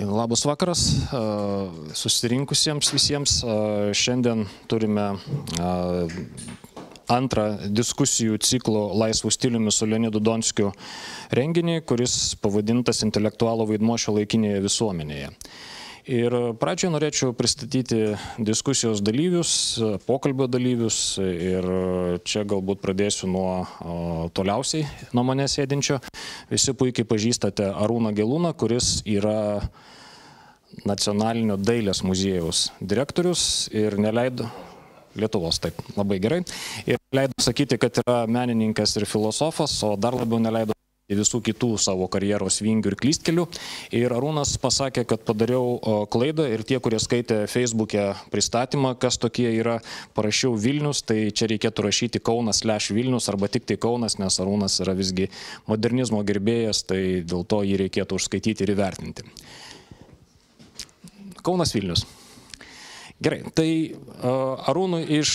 Labas vakaras susirinkusiems visiems. Šiandien turime antrą diskusijų ciklo laisvų stiliumi su Leonidu Donskiu renginį, kuris pavadintas intelektualo vaidmo šio laikinėje visuomenėje. Ir pradžioje norėčiau pristatyti diskusijos dalyvius, pokalbio dalyvius ir čia galbūt pradėsiu nuo toliausiai nuo manęs sėdinčio. Visi puikiai pažįstate Arūną Gelūną, kuris yra nacionalinio dailės muziejaus direktorius ir neleido Lietuvos, taip, labai gerai. Ir leido sakyti, kad yra menininkas ir filosofas, o dar labiau neleido visų kitų savo karjeros vingių ir klystkelių. Ir Arūnas pasakė, kad padariau klaidą ir tie, kurie skaitė Facebook'e pristatymą, kas tokie yra, parašiau Vilnius, tai čia reikėtų rašyti Kaunas leš Vilnius arba tik tai Kaunas, nes Arūnas yra visgi modernizmo gerbėjas, tai dėl to jį reikėtų užskaityti ir įvertinti. Kaunas Vilnius. Gerai, tai Arūnų iš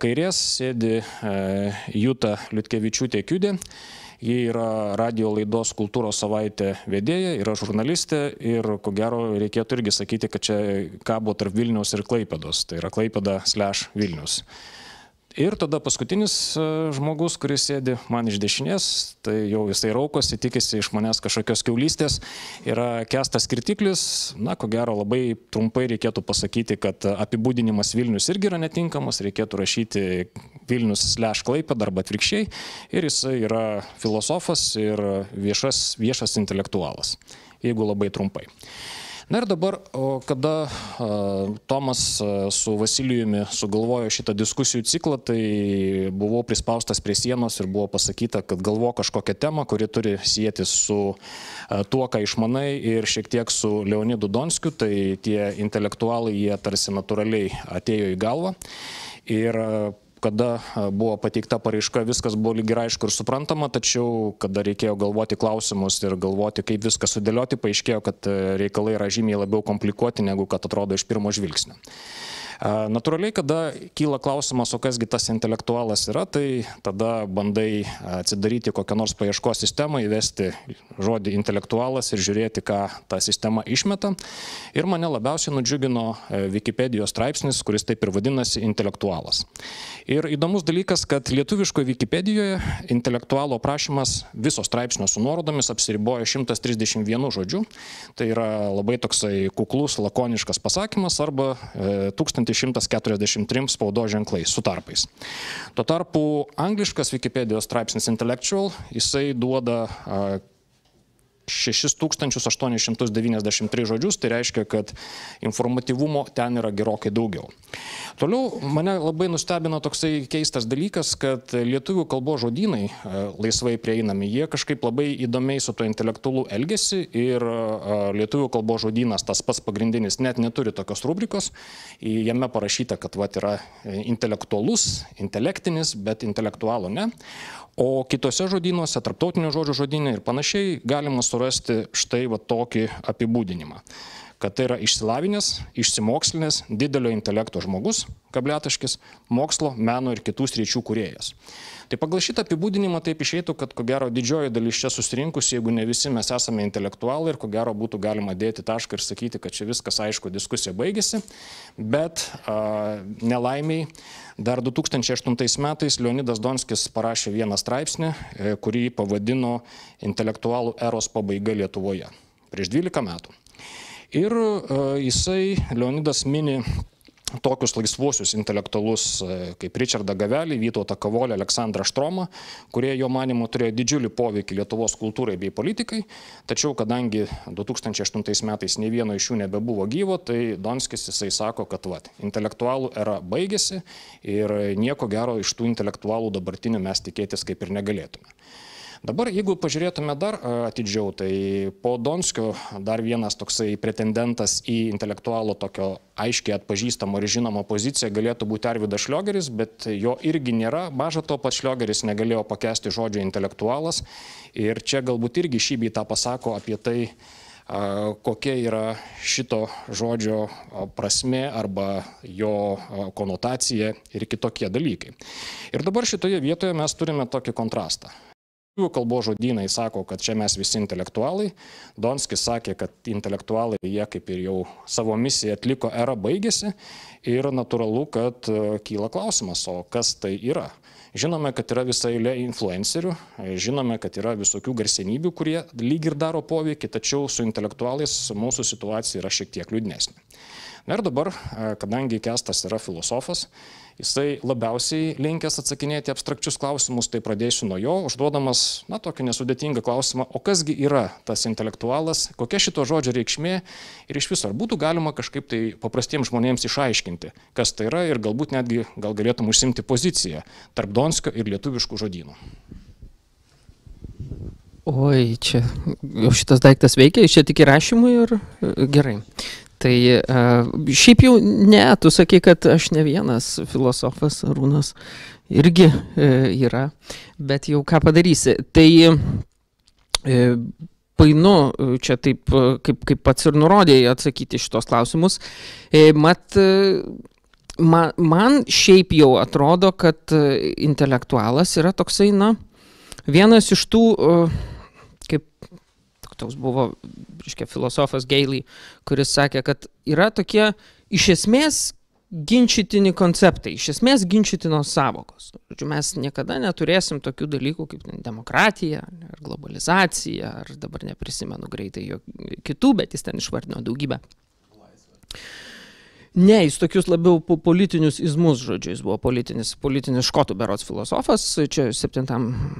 kairės sėdi Jūta Liutkevičiūtė Kiudė. Ji yra radio laidos kultūros savaitė vedėja, yra žurnalistė ir ko gero reikėtų irgi sakyti, kad čia kabo tarp Vilnius ir Klaipėdos. Tai yra Klaipėda slash Vilnius. Ir tada paskutinis e, žmogus, kuris sėdi man iš dešinės, tai jau jisai raukosi, tikisi iš manęs kažkokios keulystės, yra kestas kritiklis. Na, ko gero, labai trumpai reikėtų pasakyti, kad apibūdinimas Vilnius irgi yra netinkamas, reikėtų rašyti Vilnius slash klaipėd arba atvirkščiai. Ir jisai yra filosofas ir viešas, viešas intelektualas, jeigu labai trumpai. Na ir dabar, kada Tomas su Vasilijumi sugalvojo šitą diskusijų ciklą, tai buvau prispaustas prie sienos ir buvo pasakyta, kad galvo kažkokią temą, kuri turi sieti su tuo, ką išmanai ir šiek tiek su Leonidu Donskiu, tai tie intelektualai jie tarsi natūraliai atėjo į galvą. Ir kada buvo pateikta paraiška, viskas buvo lyg ir aišku ir suprantama, tačiau kada reikėjo galvoti klausimus ir galvoti, kaip viską sudėlioti, paaiškėjo, kad reikalai yra žymiai labiau komplikuoti, negu kad atrodo iš pirmo žvilgsnio. Natūraliai, kada kyla klausimas, o kasgi tas intelektualas yra, tai tada bandai atsidaryti kokią nors paieškos sistemą, įvesti žodį intelektualas ir žiūrėti, ką ta sistema išmeta. Ir mane labiausiai nudžiugino Wikipedijos straipsnis, kuris taip ir vadinasi intelektualas. Ir įdomus dalykas, kad lietuviškoje Wikipedijoje intelektualo prašymas viso straipsnio su nuorodomis apsiriboja 131 žodžiu. Tai yra labai toksai kuklus, lakoniškas pasakymas arba 1000 1143 spaudo ženklais su tarpais. Tuo tarpu angliškas Wikipedijos straipsnis Intellectual, jisai duoda 6893 žodžius, tai reiškia, kad informatyvumo ten yra gerokai daugiau. Toliau mane labai nustebino toksai keistas dalykas, kad lietuvių kalbos žodynai laisvai prieinami, jie kažkaip labai įdomiai su to intelektualu elgesi ir lietuvių kalbos žodynas, tas pats pagrindinis, net neturi tokios rubrikos, jame parašyta, kad vat, yra intelektualus, intelektinis, bet intelektualo ne. O kitose žodynuose, tarptautinio žodžio žodynė ir panašiai, galima surasti štai va tokį apibūdinimą. Kad tai yra išsilavinęs, išsimokslinęs, didelio intelekto žmogus, kabletaškis, mokslo, meno ir kitų sričių kuriejas. Tai pagal šitą apibūdinimą taip išeitų, kad ko gero didžioji dalis čia susirinkus, jeigu ne visi mes esame intelektualai ir ko gero būtų galima dėti tašką ir sakyti, kad čia viskas aišku, diskusija baigėsi, bet a, nelaimiai dar 2008 metais Leonidas Donskis parašė vieną straipsnį, e, kurį pavadino intelektualų eros pabaiga Lietuvoje prieš 12 metų. Ir a, jisai, Leonidas mini tokius laisvuosius intelektualus kaip Richardą Gavelį, Vytautą Kavolį, Aleksandrą Štromą, kurie jo manimu turėjo didžiulį poveikį Lietuvos kultūrai bei politikai, tačiau kadangi 2008 metais ne vieno iš jų nebebuvo gyvo, tai Donskis jisai sako, kad vat, intelektualų era baigėsi ir nieko gero iš tų intelektualų dabartinių mes tikėtis kaip ir negalėtume. Dabar, jeigu pažiūrėtume dar atidžiau, tai po Donskio dar vienas toksai pretendentas į intelektualo tokio aiškiai atpažįstamo ir žinomo poziciją galėtų būti Arvidas Šliogeris, bet jo irgi nėra. Maža to, pats Šliogeris negalėjo pakesti žodžio intelektualas. Ir čia galbūt irgi šį bei tą pasako apie tai, kokia yra šito žodžio prasme arba jo konotacija ir kitokie dalykai. Ir dabar šitoje vietoje mes turime tokį kontrastą. Lietuvių kalbos žodynai sako, kad čia mes visi intelektualai. Donskis sakė, kad intelektualai jie kaip ir jau savo misiją atliko, era baigėsi ir natūralu, kad e, kyla klausimas, o kas tai yra. Žinome, kad yra visa eilė influencerių, žinome, kad yra visokių garsenybių, kurie lyg ir daro poveikį, tačiau su intelektualais mūsų situacija yra šiek tiek liūdnesnė. Na ir dabar, e, kadangi Kestas yra filosofas, jisai labiausiai linkęs atsakinėti abstrakčius klausimus, tai pradėsiu nuo jo, užduodamas, na, tokį nesudėtingą klausimą, o kasgi yra tas intelektualas, kokia šito žodžio reikšmė ir iš viso, ar būtų galima kažkaip tai paprastiems žmonėms išaiškinti, kas tai yra ir galbūt netgi gal galėtum užsimti poziciją tarp Donskio ir lietuviškų žodynų. Oi, čia jau šitas daiktas veikia, čia tik įrašymui ir gerai. Tai uh, šiaip jau ne, tu sakai, kad aš ne vienas filosofas, Rūnas irgi uh, yra, bet jau ką padarysi. Tai uh, painu čia taip, kaip, kaip pats ir nurodėjai atsakyti šitos klausimus. Mat, man, man šiaip jau atrodo, kad intelektualas yra toksai, na, vienas iš tų, kaip toks buvo, reiškia, filosofas Gailey, kuris sakė, kad yra tokie iš esmės ginčytini konceptai, iš esmės ginčytinos savokos. Žodžiu, mes niekada neturėsim tokių dalykų kaip demokratija, ar globalizacija, ar dabar neprisimenu greitai jo kitų, bet jis ten išvardino daugybę. Laisvė. Ne, jis tokius labiau politinius izmus, žodžiu, jis buvo politinis, politinis škotų berots filosofas, čia 7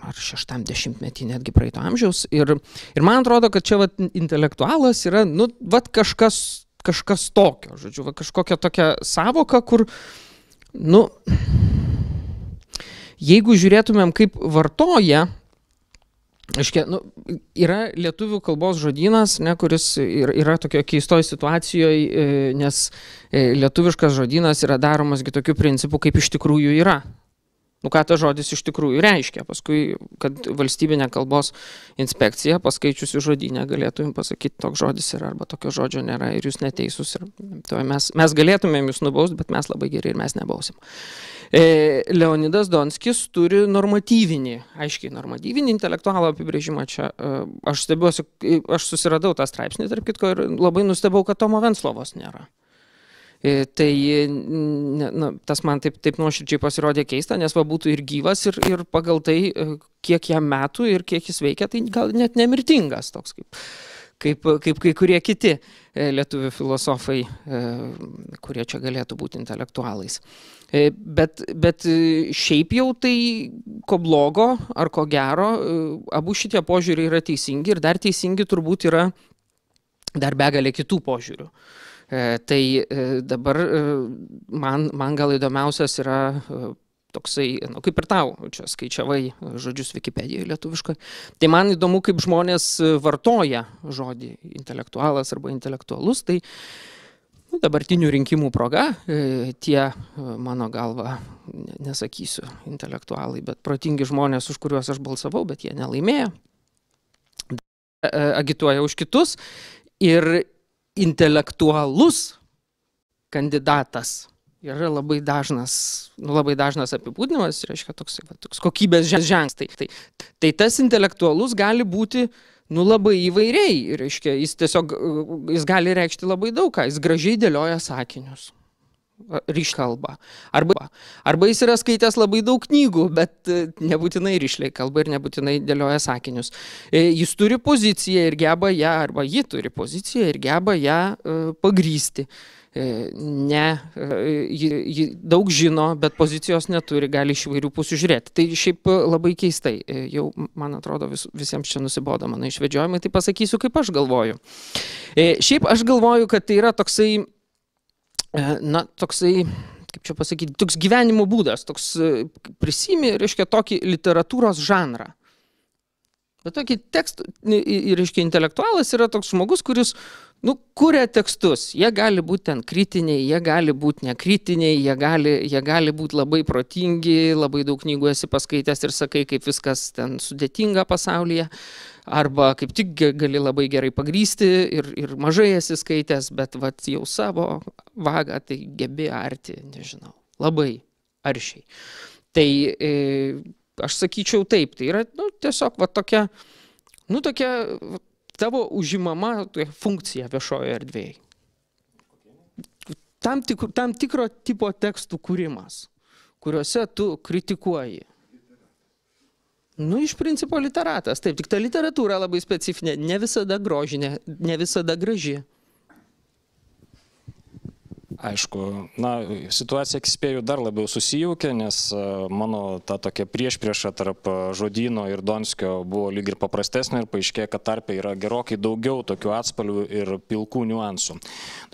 ar 6 dešimtmetį netgi praeito amžiaus. Ir, ir man atrodo, kad čia vat, intelektualas yra, nu, vat kažkas, kažkas tokio, žodžiu, vat, kažkokia tokia savoka, kur, nu, jeigu žiūrėtumėm, kaip vartoja Aiškia, nu, yra lietuvių kalbos žodynas, ne, kuris yra tokio keistoj situacijoje, nes e, lietuviškas žodynas yra daromas tokiu principu, kaip iš tikrųjų yra. Nu, ką tas žodis iš tikrųjų reiškia. Paskui, kad valstybinė kalbos inspekcija paskaičiusi žodynę galėtų jums pasakyti, toks žodis yra arba tokio žodžio nėra ir jūs neteisus. Ir mes, mes galėtumėm jūs nubausti, bet mes labai geri ir mes nebausim. E, Leonidas Donskis turi normatyvinį, aiškiai normatyvinį intelektualų apibrėžimą čia. E, aš stebiuosi, aš susiradau tą straipsnį, tarp kitko, ir labai nustebau, kad Tomo Venslovos nėra. E, tai na, tas man taip, taip nuoširdžiai pasirodė keista, nes va būtų ir gyvas, ir, ir pagal tai, kiek jam metų ir kiek jis veikia, tai gal net nemirtingas toks kaip, kaip, kaip kai kurie kiti lietuvių filosofai, kurie čia galėtų būti intelektualais. E, bet, bet e, šiaip jau tai ko blogo ar ko gero, e, abu šitie požiūriai yra teisingi ir dar teisingi turbūt yra dar begalė kitų požiūrių. Tai dabar man, man gal įdomiausias yra toksai, nu, kaip ir tau, čia skaičiavai žodžius Wikipedijoje lietuviškai. Tai man įdomu, kaip žmonės vartoja žodį intelektualas arba intelektualus. Tai uh, dabartinių rinkimų proga e, tie, e, mano galva, nesakysiu intelektualai, bet protingi žmonės, už kuriuos aš balsavau, bet jie nelaimėjo, e, agituoja už kitus ir intelektualus kandidatas. Yra labai dažnas, nu, labai dažnas apibūdinimas, reiškia toks, va, toks kokybės ženklas. Tai, tai, tai tas intelektualus gali būti nu labai įvairiai, reiškia, jis tiesiog, jis gali reikšti labai daug ką, jis gražiai dėlioja sakinius ryš kalba. Arba, arba jis yra skaitęs labai daug knygų, bet e, nebūtinai ryšliai kalba ir nebūtinai dėlioja sakinius. E, jis turi poziciją ir geba ją, arba ji turi poziciją ir geba ją e, pagrysti. Ne, ji, ji daug žino, bet pozicijos neturi, gali iš įvairių pusių žiūrėti. Tai šiaip labai keistai, jau man atrodo vis, visiems čia nusibodo mano išvedžiojimai, tai pasakysiu, kaip aš galvoju. Šiaip aš galvoju, kad tai yra toksai, na, toksai kaip čia pasakyti, toks gyvenimo būdas, toks prisimi, reiškia, tokį literatūros žanrą. Bet tokį tekstų, ir, reiškia, intelektualas yra toks žmogus, kuris nu, kuria tekstus. Jie gali būti ten kritiniai, jie gali būti nekritiniai, jie gali, jie gali būti labai protingi, labai daug knygų esi paskaitęs ir sakai, kaip viskas ten sudėtinga pasaulyje. Arba kaip tik gali labai gerai pagrysti ir, ir mažai esi skaitęs, bet vat, jau savo vagą tai gebi arti, nežinau, labai aršiai. Tai e, aš sakyčiau taip, tai yra nu, tiesiog va tokia, nu tokia tavo užimama funkcija viešojo erdvėje. Tam, tik, tam tikro tipo tekstų kūrimas, kuriuose tu kritikuoji. Nu, iš principo literatas, taip, tik ta literatūra labai specifinė, ne visada grožinė, ne visada graži. Aišku, na, situacija, kiek spėjau, dar labiau susijaukia, nes e, mano ta tokia priešprieša tarp e, žodino ir Donskio buvo lyg ir paprastesnė ir paaiškėjo, kad tarpe yra gerokai daugiau tokių atspalvių ir pilkų niuansų.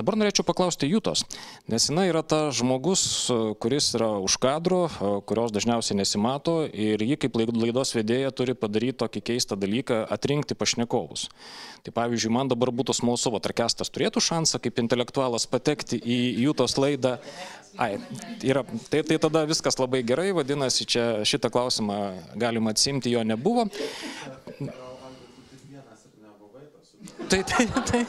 Dabar norėčiau paklausti Jūtos, nes jinai yra ta žmogus, e, kuris yra už kadro, kurios dažniausiai nesimato ir ji kaip laidos vedėja turi padaryti tokį keistą dalyką - atrinkti pašnekovus. Tai pavyzdžiui, man dabar būtų smalsu, va, Tarkestas turėtų šansą kaip intelektualas patekti į Jūtos laidą. Ai, yra, tai, tai tada viskas labai gerai, vadinasi, čia šitą klausimą galima atsimti, jo nebuvo. Tai, tai, tai.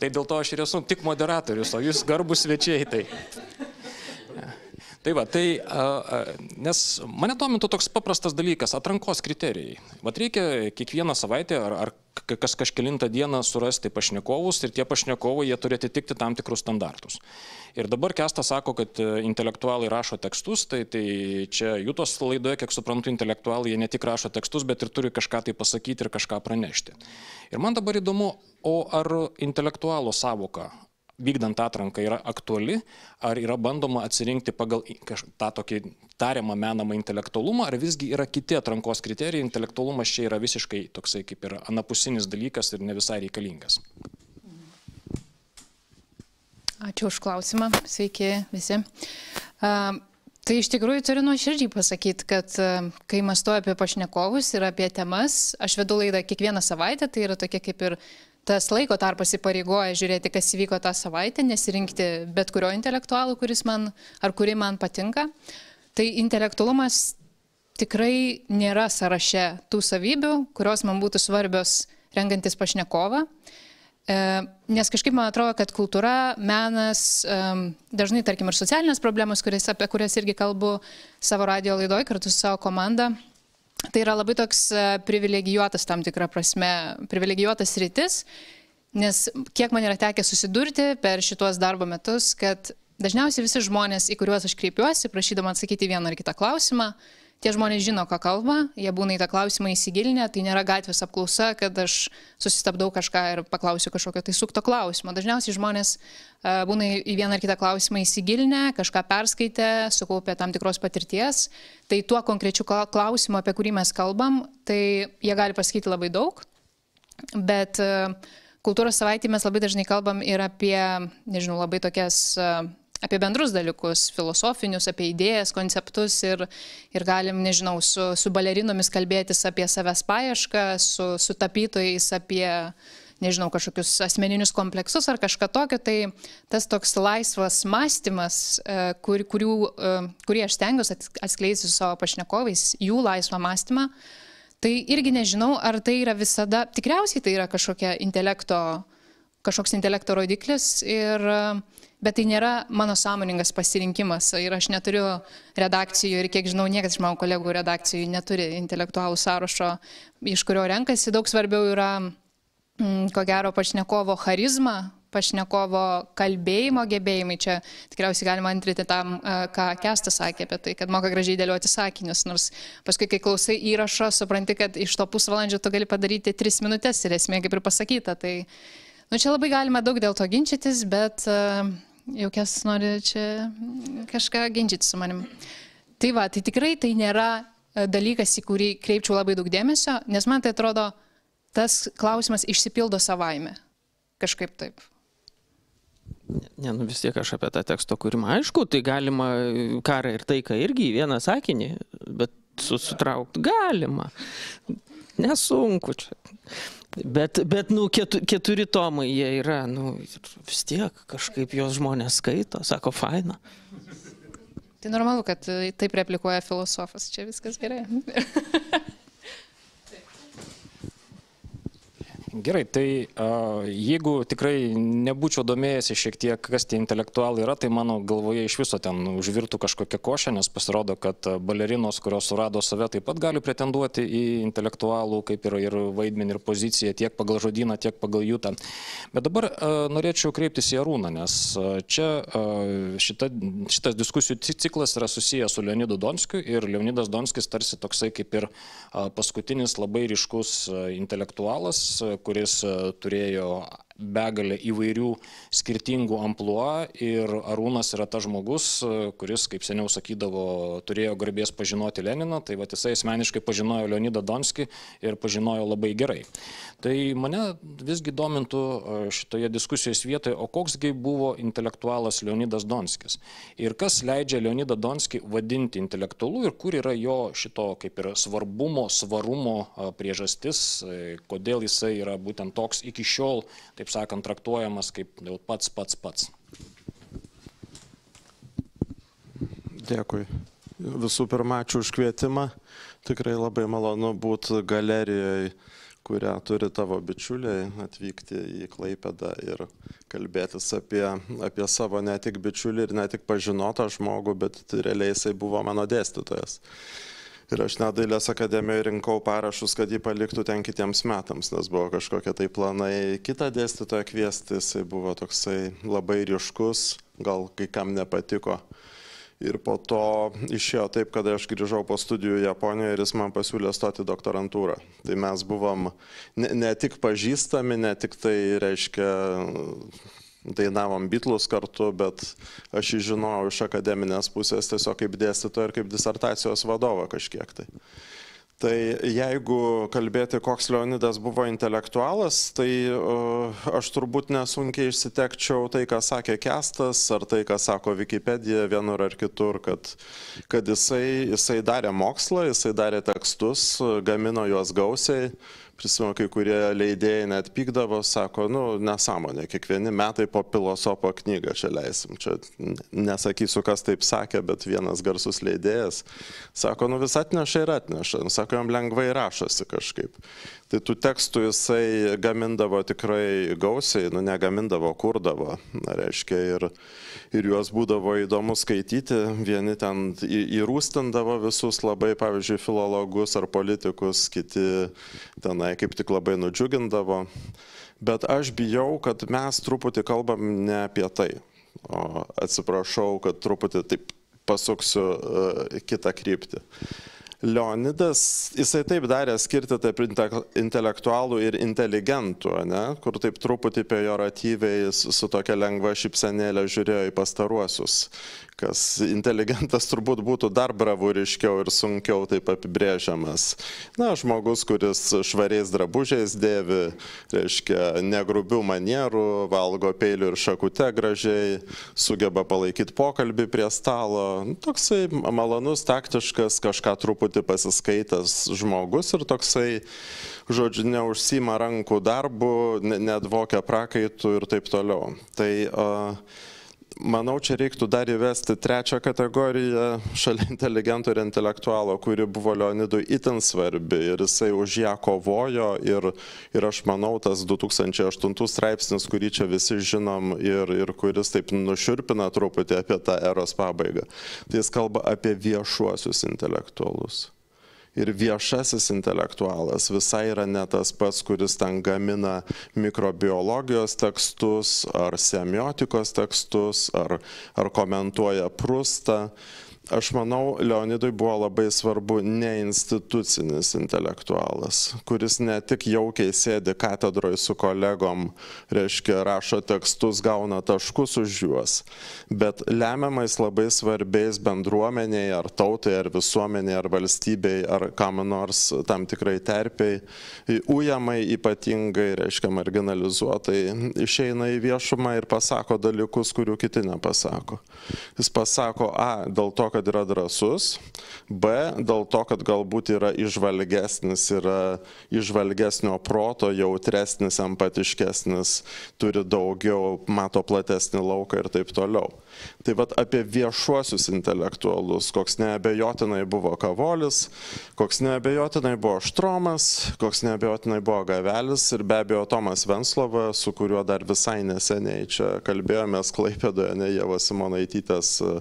tai dėl to aš ir esu tik moderatorius, o jūs garbus svečiai. Tai. Tai va, tai, nes mane domintų toks paprastas dalykas - atrankos kriterijai. Vat reikia kiekvieną savaitę ar, ar kas kažkelintą dieną surasti pašnekovus ir tie pašnekovai jie turi atitikti tam tikrus standartus. Ir dabar Kestas sako, kad e, intelektualai rašo tekstus, tai, tai čia Jūtos laidoje, kiek suprantu, intelektualai jie ne tik rašo tekstus, bet ir turi kažką tai pasakyti ir kažką pranešti. Ir man dabar įdomu, o ar intelektualo savoka, vykdant atranką yra aktuali, ar yra bandoma atsirinkti pagal tą tokį tariamą menamą intelektualumą, ar visgi yra kiti atrankos kriterijai, intelektualumas čia yra visiškai toksai kaip ir anapusinis dalykas ir ne visai reikalingas. Ačiū už klausimą, sveiki visi. Uh, Tai iš tikrųjų turiu nuoširdžiai pasakyti, kad kai mastu apie pašnekovus ir apie temas, aš vedu laidą kiekvieną savaitę, tai yra tokia kaip ir tas laiko tarpas įpareigoja žiūrėti, kas įvyko tą savaitę, nesirinkti bet kurio intelektualų, kuris man ar kuri man patinka. Tai intelektualumas tikrai nėra sąraše tų savybių, kurios man būtų svarbios rengantis pašnekovą. E, nes kažkaip man atrodo, kad kultūra, menas, dažnai, tarkim, ir socialinės problemos, kurias, apie kurias irgi kalbu savo radio laidoje kartu su savo komanda, tai yra labai toks e, privilegijuotas tam tikrą prasme, privilegijuotas rytis, nes kiek man yra tekę susidurti per šituos darbo metus, kad dažniausiai visi žmonės, į kuriuos aš kreipiuosi, prašydama atsakyti vieną ar kitą klausimą, tie žmonės žino, ką kalba, jie būna į tą klausimą įsigilinę, tai nėra gatvės apklausa, kad aš susistabdau kažką ir paklausiu kažkokio tai sukto klausimo. Dažniausiai žmonės uh, būna į vieną ar kitą klausimą įsigilinę, kažką perskaitę, sukaupę tam tikros patirties, tai tuo konkrečiu klausimu, apie kurį mes kalbam, tai jie gali pasakyti labai daug, bet uh, kultūros savaitį mes labai dažnai kalbam ir apie, nežinau, labai tokias uh, apie bendrus dalykus, filosofinius, apie idėjas, konceptus ir, ir galim, nežinau, su, su balerinomis kalbėtis apie savęs paiešką, su, su tapytojais apie, nežinau, kažkokius asmeninius kompleksus ar kažką tokio, tai tas toks laisvas mąstymas, e, kur, kurių, e, kurį aš stengiuosi atskleisti su savo pašnekovais, jų laisvą mąstymą, tai irgi nežinau, ar tai yra visada, tikriausiai tai yra kažkokia intelekto, kažkoks intelekto rodiklis ir uh, bet tai nėra mano sąmoningas pasirinkimas ir aš neturiu redakcijų ir kiek žinau, niekas iš mano kolegų redakcijų neturi intelektualų sąrašo, iš kurio renkasi. Daug svarbiau yra, mm, ko gero, pašnekovo charizma, pašnekovo kalbėjimo gebėjimai. Čia tikriausiai galima antrinti tam, ką Kestas sakė apie tai, kad moka gražiai dėlioti sakinius, nors paskui, kai klausai įrašo, supranti, kad iš to pusvalandžio tu gali padaryti tris minutės ir esmė kaip ir pasakyta. Tai, nu, čia labai galima daug dėl to ginčytis, bet uh, jau kas nori čia kažką ginčyti su manim. Tai va, tai tikrai tai nėra e, dalykas, į kurį kreipčiau labai daug dėmesio, nes man tai atrodo, tas klausimas išsipildo savaime. Kažkaip taip. Ne, nu vis tiek aš apie tą teksto kūrimą. Aišku, tai galima karą ir taiką irgi į vieną sakinį, bet susitraukti galima. Nesunku čia. Bet, bet nu, ketu, keturi tomai jie yra, nu, vis tiek kažkaip jos žmonės skaito, sako, faina. Tai normalu, kad taip replikuoja filosofas, čia viskas gerai. Gerai, tai a, jeigu tikrai nebūčiau domėjęsi šiek tiek, kas tie intelektualai yra, tai mano galvoje iš viso ten užvirtų kažkokia košė, nes pasirodo, kad balerinos, kurios surado save, taip pat gali pretenduoti į intelektualų, kaip ir, ir vaidmenį, ir poziciją, tiek pagal žodyną, tiek pagal jutą. Bet dabar a, norėčiau kreiptis į Arūną, nes a, čia a, šita, šitas diskusijų ciklas yra susijęs su Leonidu Donskiu ir Leonidas Donskis tarsi toksai kaip ir a, paskutinis labai ryškus intelektualas kuris e, turėjo begalę įvairių skirtingų ampluo ir Arūnas yra tas žmogus, kuris, kaip seniau sakydavo, turėjo garbės pažinoti Leniną, tai va jisai asmeniškai pažinojo Leonidą Donskį ir pažinojo labai gerai. Tai mane visgi domintų šitoje diskusijos vietoje, o koksgi buvo intelektualas Leonidas Donskis ir kas leidžia Leonidą Donskį vadinti intelektualu ir kur yra jo šito kaip ir svarbumo, svarumo priežastis, kodėl jisai yra būtent toks iki šiol, taip taip sakant, traktuojamas kaip jau pats pats pats. Dėkui. Visų pirma, ačiū už kvietimą. Tikrai labai malonu būti galerijoje, kurią turi tavo bičiuliai, atvykti į Klaipedą ir kalbėtis apie, apie savo ne tik bičiulį ir ne tik pažinotą žmogų, bet realiai jisai buvo mano dėstytojas. Ir aš net dailės akademijoje rinkau parašus, kad jį paliktų ten kitiems metams, nes buvo kažkokie tai planai kitą dėstytoją kviesti, jisai buvo toksai labai ryškus, gal kai kam nepatiko. Ir po to išėjo taip, kad aš grįžau po studijų Japonijoje ir jis man pasiūlė stoti doktorantūrą. Tai mes buvom ne, ne tik pažįstami, ne tik tai reiškia dainavom bitlus kartu, bet aš jį žinojau iš akademinės pusės tiesiog kaip dėstytoją ir kaip disertacijos vadovą kažkiek tai. Tai jeigu kalbėti, koks Leonidas buvo intelektualas, tai uh, aš turbūt nesunkiai išsitekčiau tai, ką sakė Kestas, ar tai, ką sako Wikipedija vienur ar kitur, kad, kad jisai, jisai darė mokslą, jisai darė tekstus, gamino juos gausiai, prisimenu, kai kurie leidėjai net pykdavo, sako, nu, nesąmonė, kiekvieni metai po filosopo knygą čia leisim. Čia nesakysiu, kas taip sakė, bet vienas garsus leidėjas sako, nu vis atneša ir atneša, sako, jam lengvai rašosi kažkaip. Tai tų tekstų jisai gamindavo tikrai gausiai, nu negamindavo, kurdavo, na, reiškia, ir, ir juos būdavo įdomu skaityti, vieni ten įrūstindavo visus labai, pavyzdžiui, filologus ar politikus, kiti tenai kaip tik labai nudžiugindavo. Bet aš bijau, kad mes truputį kalbam ne apie tai. O atsiprašau, kad truputį taip pasuksiu uh, kitą kryptį. Leonidas, jisai taip darė skirti tarp intelektualų ir inteligentų, ne? kur taip truputį pejoratyviai su tokia lengva šipsenėlė žiūrėjo į pastaruosius, kas inteligentas turbūt būtų dar bravūriškiau ir sunkiau taip apibrėžiamas. Na, žmogus, kuris švariais drabužiais dėvi, reiškia, negrubių manierų, valgo peilių ir šakute gražiai, sugeba palaikyti pokalbį prie stalo. Toksai malonus, taktiškas, kažką truputį truputį pasiskaitęs žmogus ir toksai, žodžiu, neužsima rankų darbų, nedvokia prakaitų ir taip toliau. Tai uh, manau, čia reiktų dar įvesti trečią kategoriją šalia inteligento ir intelektualo, kuri buvo Leonidui itin svarbi ir jisai už ją kovojo ir, ir aš manau, tas 2008 straipsnis, kurį čia visi žinom ir, ir kuris taip nuširpina truputį apie tą eros pabaigą, tai jis kalba apie viešuosius intelektualus ir viešasis intelektualas visai yra ne tas pats, kuris ten gamina mikrobiologijos tekstus ar semiotikos tekstus ar, ar komentuoja prustą. Aš manau, Leonidui buvo labai svarbu ne institucinis intelektualas, kuris ne tik jaukiai sėdi katedroje su kolegom, reiškia, rašo tekstus, gauna taškus už juos, bet lemiamais labai svarbiais bendruomeniai, ar tautai, ar visuomeniai, ar valstybei, ar kam nors tam tikrai terpiai, ujamai ypatingai, reiškia, marginalizuotai, išeina į viešumą ir pasako dalykus, kurių kiti nepasako. Jis pasako, a, dėl to, kad kad yra drasus, B, dėl to, kad galbūt yra išvalgesnis, yra išvalgesnio proto, jautresnis, empatiškesnis, turi daugiau, mato platesnį lauką ir taip toliau. Tai vad apie viešuosius intelektualus, koks neabejotinai buvo Kavolis, koks neabejotinai buvo Štromas, koks neabejotinai buvo Gavelis ir be abejo Tomas Venslova, su kuriuo dar visai neseniai čia kalbėjomės Klaipėdoje, ne Jėvas Simonaitytės e,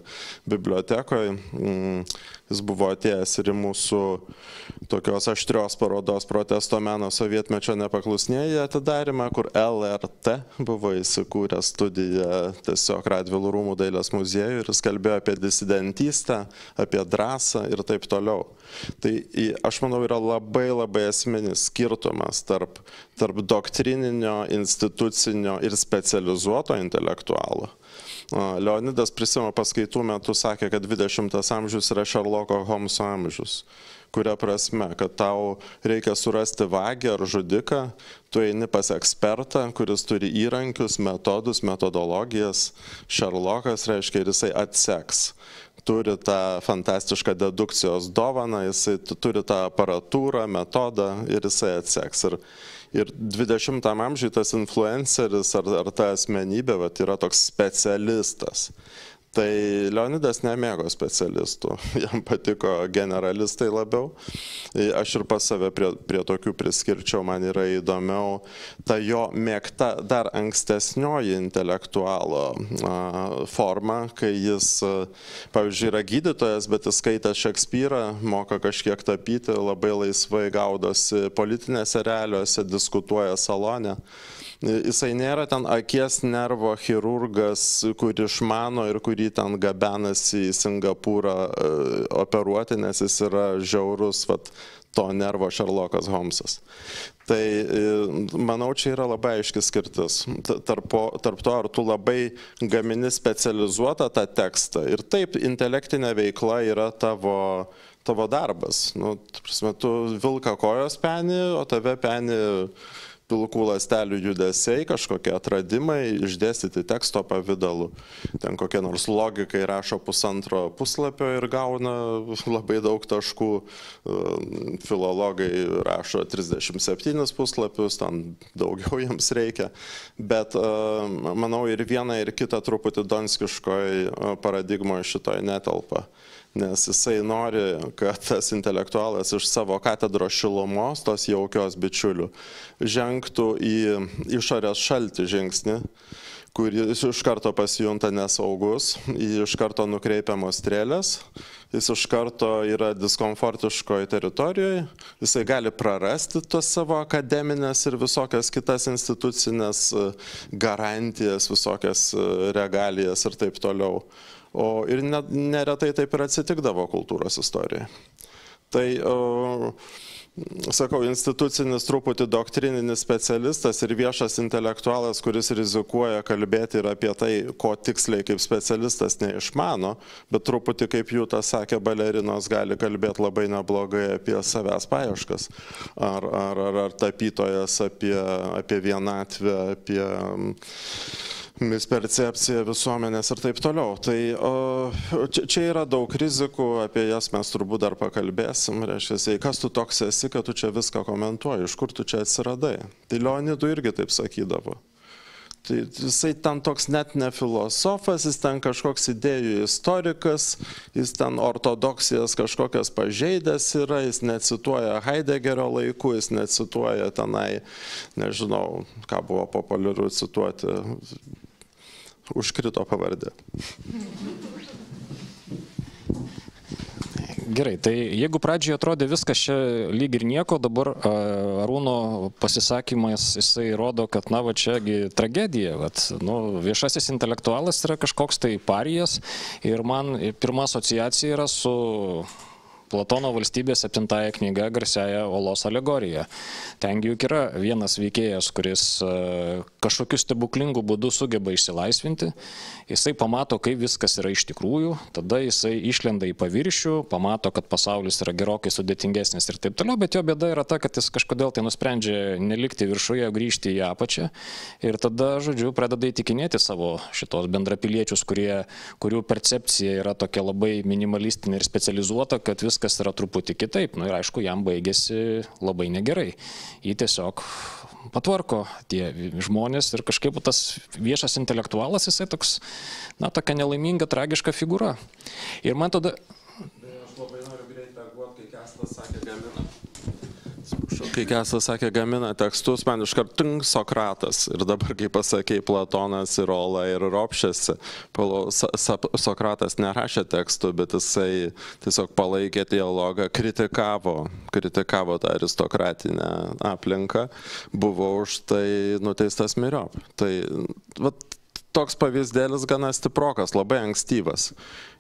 bibliotekoje. Mm, jis buvo atėjęs ir į mūsų tokios aštrios parodos protesto meno sovietmečio nepaklusnėje atidarimą, kur LRT buvo įsikūrę studiją tiesiog Radvilų rūmų dailės muziejų ir jis kalbėjo apie disidentystę, apie drąsą ir taip toliau. Tai aš manau yra labai labai esminis skirtumas tarp, tarp doktrininio, institucinio ir specializuoto intelektualo. Leonidas prisimenu paskaitų metu sakė, kad 20 amžius yra Šarloko Holmso amžius. Kuria prasme, kad tau reikia surasti vagį ar žudiką, tu eini pas ekspertą, kuris turi įrankius, metodus, metodologijas. Šarlokas reiškia ir jisai atseks turi tą fantastišką dedukcijos dovaną, jisai turi tą aparatūrą, metodą ir jisai atseks. Ir, ir 20 amžiui tas influenceris ar, ar ta asmenybė vat, yra toks specialistas. Tai Leonidas nemėgo specialistų, jam patiko generalistai labiau. Aš ir pas save prie, prie tokių priskirčiau, man yra įdomiau ta jo mėgta dar ankstesnioji intelektualo forma, kai jis, pavyzdžiui, yra gydytojas, bet jis skaitė Šekspyrą, moka kažkiek tapyti, labai laisvai gaudosi politinėse realiuose, diskutuoja salone. Jisai nėra ten akies nervo chirurgas, kur išmano ir kurį ten gabenasi į Singapūrą e, operuoti, nes jis yra žiaurus vat, to nervo Šerlokas Holmsas. Tai e, manau, čia yra labai aiški skirtis tarp, tarp to, ar tu labai gamini specializuotą tą tekstą. Ir taip, intelektinė veikla yra tavo, tavo darbas. Nu, prasme, tu vilka kojos penį, o tave penį pilkų ląstelių judesiai, kažkokie atradimai išdėstyti teksto pavydalu. Ten kokie nors logikai rašo pusantro puslapio ir gauna labai daug taškų, filologai rašo 37 puslapius, ten daugiau jiems reikia. Bet manau ir viena ir kita truputį donskiškoji paradigmoje šitoje netelpa nes jisai nori, kad tas intelektualas iš savo katedros šilumos, tos jaukios bičiulių, žengtų į išorės šaltį žingsnį kuris iš karto pasijunta nesaugus, iš karto nukreipiamos strėlės, jis iš karto yra diskomfortiškoje teritorijoje, jisai gali prarasti tos savo akademinės ir visokias kitas institucinės garantijas, visokias regalijas ir taip toliau. O ir ne, neretai taip ir atsitikdavo kultūros istorijoje. Tai, sakau, institucinis truputį doktrininis specialistas ir viešas intelektualas, kuris rizikuoja kalbėti ir apie tai, ko tiksliai kaip specialistas neišmano, bet truputį, kaip jų tas sakė, balerinos gali kalbėti labai neblogai apie savęs paieškas. Ar, ar, ar, ar tapytojas apie, apie vienatvę, apie mispercepcija visuomenės ir taip toliau. Tai o, čia, čia yra daug rizikų, apie jas mes turbūt dar pakalbėsim. Reiškia, kas tu toks esi, kad tu čia viską komentuoji, iš kur tu čia atsiradai. Tai Leonidų irgi taip sakydavo. Tai jisai ten toks net ne filosofas, jis ten kažkoks idėjų istorikas, jis ten ortodoksijas kažkokias pažeidęs yra, jis necituoja Heideggerio laikų, jis necituoja tenai, nežinau, ką buvo populiaru cituoti, užkrito pavardė. Gerai, tai jeigu pradžioje atrodė viskas čia lyg ir nieko, dabar Arūno pasisakymas jisai rodo, kad na va čiagi tragedija, vat, nu, viešasis intelektualas yra kažkoks tai parijas ir man pirma asociacija yra su Platono valstybės septintąją knygą garsiaja Olos alegorija. Tengi juk yra vienas veikėjas, kuris e, kažkokiu stebuklingu būdu sugeba išsilaisvinti, jisai pamato, kaip viskas yra iš tikrųjų, tada jisai išlenda į paviršių, pamato, kad pasaulis yra gerokai sudėtingesnis ir taip toliau, bet jo bėda yra ta, kad jis kažkodėl tai nusprendžia nelikti viršuje, grįžti į apačią. Ir tada, žodžiu, pradeda įtikinėti savo šitos bendrapiliečius, kurie, kurių percepcija yra tokia labai minimalistinė ir specializuota, kad vis viskas yra truputį kitaip. Na nu, ir aišku, jam baigėsi labai negerai. Jį tiesiog patvarko tie žmonės ir kažkaip tas viešas intelektualas, jisai toks, na, tokia nelaiminga, tragiška figūra. Ir man tada... Aš labai noriu greitai reaguoti, kai Kestas sakė, Kai Kesas sakė, gamina tekstus, man iškart tink Sokratas. Ir dabar, kai pasakė Platonas ir Ola ir Ropšėsi, Sokratas nerašė tekstų, bet jisai tiesiog palaikė dialogą, kritikavo, kritikavo tą aristokratinę aplinką, buvo už tai nuteistas miriop. Tai vat, toks pavyzdėlis gana stiprokas, labai ankstyvas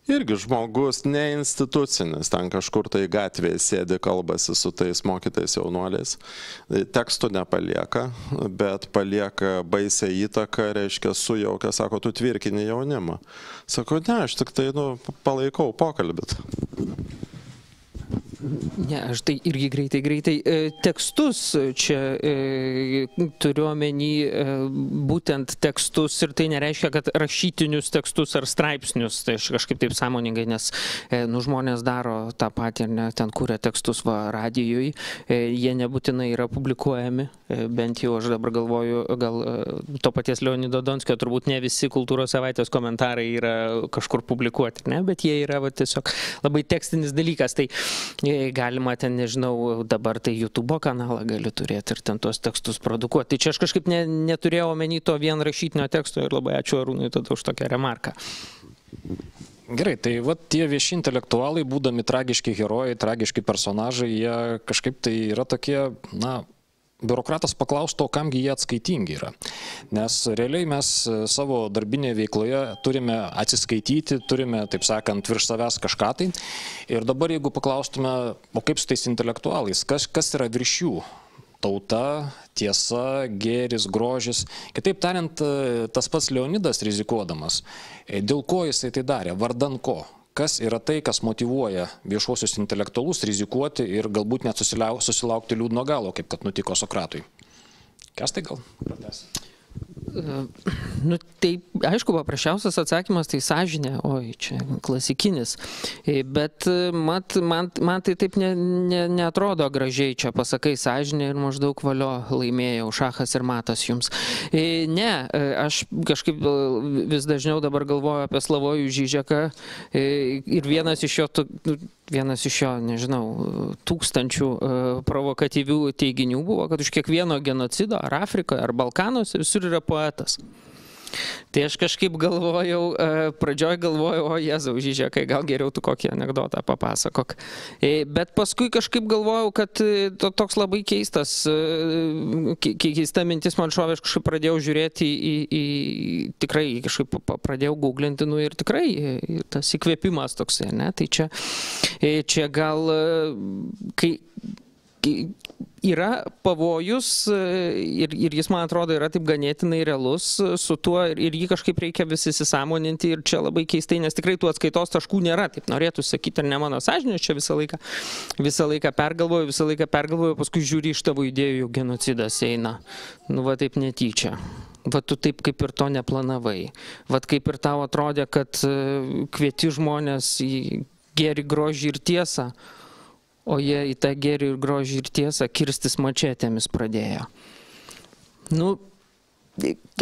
irgi žmogus ne institucinis, ten kažkur tai gatvėje sėdi, kalbasi su tais mokytais jaunuoliais. Tai tekstų nepalieka, bet palieka baisę įtaką, reiškia sujaukia, sako, tu tvirkini jaunimą. Sako, ne, aš tik tai nu, palaikau pokalbį. Ne, aš tai irgi greitai, greitai. E, tekstus čia e, turiu omeny e, būtent tekstus ir tai nereiškia, kad rašytinius tekstus ar straipsnius, tai aš kažkaip taip sąmoningai, nes nu, žmonės daro tą patį ir ne, ten kūrė tekstus va radijui, jie nebūtinai yra publikuojami, bent jau aš dabar galvoju, gal to paties Leonido Donskio, turbūt ne visi kultūros savaitės komentarai yra kažkur publikuoti, ne, bet jie yra va, tiesiog labai tekstinis dalykas. Tai galima ten, nežinau, dabar tai YouTube kanalą gali turėti ir ten tuos tekstus produkuoti. Tai čia aš kažkaip ne, neturėjau omeny to vien rašytinio teksto ir labai ačiū Arūnui tada už tokią remarką. Gerai, tai va tie vieši intelektualai, būdami tragiški herojai, tragiški personažai, jie kažkaip tai yra tokie, na, biurokratas paklaustų, kamgi jie atskaitingi yra. Nes realiai mes e, savo darbinėje veikloje turime atsiskaityti, turime, taip sakant, virš savęs kažką tai. Ir dabar jeigu paklaustume, o kaip su tais intelektualais, kas, kas yra virš jų? Tauta, tiesa, gėris, grožis. Kitaip tariant, e, tas pats Leonidas rizikuodamas. E, dėl ko jisai tai darė? Vardan ko? Kas yra tai, kas motivuoja viešuosius intelektualus rizikuoti ir galbūt net susilaukti liūdno galo, kaip kad nutiko Sokratui. Kas tai gal? Prates. Nu, tai aišku, paprasčiausias atsakymas tai sąžinė, oi, čia klasikinis. E, bet e, mat, man, man tai taip ne, ne, netrodo gražiai, čia pasakai sąžinė ir maždaug valio laimėjau, šachas ir matas jums. E, ne, aš kažkaip vis dažniau dabar galvoju apie Slavojų Žyžeką ir vienas iš jo, nu, vienas iš jo, nežinau, tūkstančių provokatyvių teiginių buvo, kad už kiekvieno genocido ar Afrikoje, ar Balkanuose visur yra poetas. Tai aš kažkaip galvojau, e, pradžioj galvojau, o Jėzau, Žyžekai, gal geriau tu kokį anegdotą papasakok. E, bet paskui kažkaip galvojau, kad e, to, toks labai keistas, keista mintis man šovė, aš kažkaip pradėjau žiūrėti į, į tikrai kažkaip pradėjau googlinti, nu ir tikrai tas įkvėpimas toksai, ne? Tai čia, čia gal, kai yra pavojus e, ir, ir jis, man atrodo, yra taip ganėtinai realus su tuo ir jį kažkaip reikia visi įsisamoninti ir čia labai keistai, nes tikrai tų atskaitos taškų nėra, taip norėtų sakyti, ir ne mano sąžinė, čia visą laiką, visą laiką pergalvoju, visą laiką pergalvoju, paskui žiūri iš tavo idėjų, genocidas eina. Nu, va taip netyčia. Va tu taip kaip ir to neplanavai. Va kaip ir tau atrodė, kad e, kvieti žmonės į gėri grožį ir tiesą, o jie į tą gėrį ir grožį ir tiesą kirstis mačetėmis pradėjo. Nu,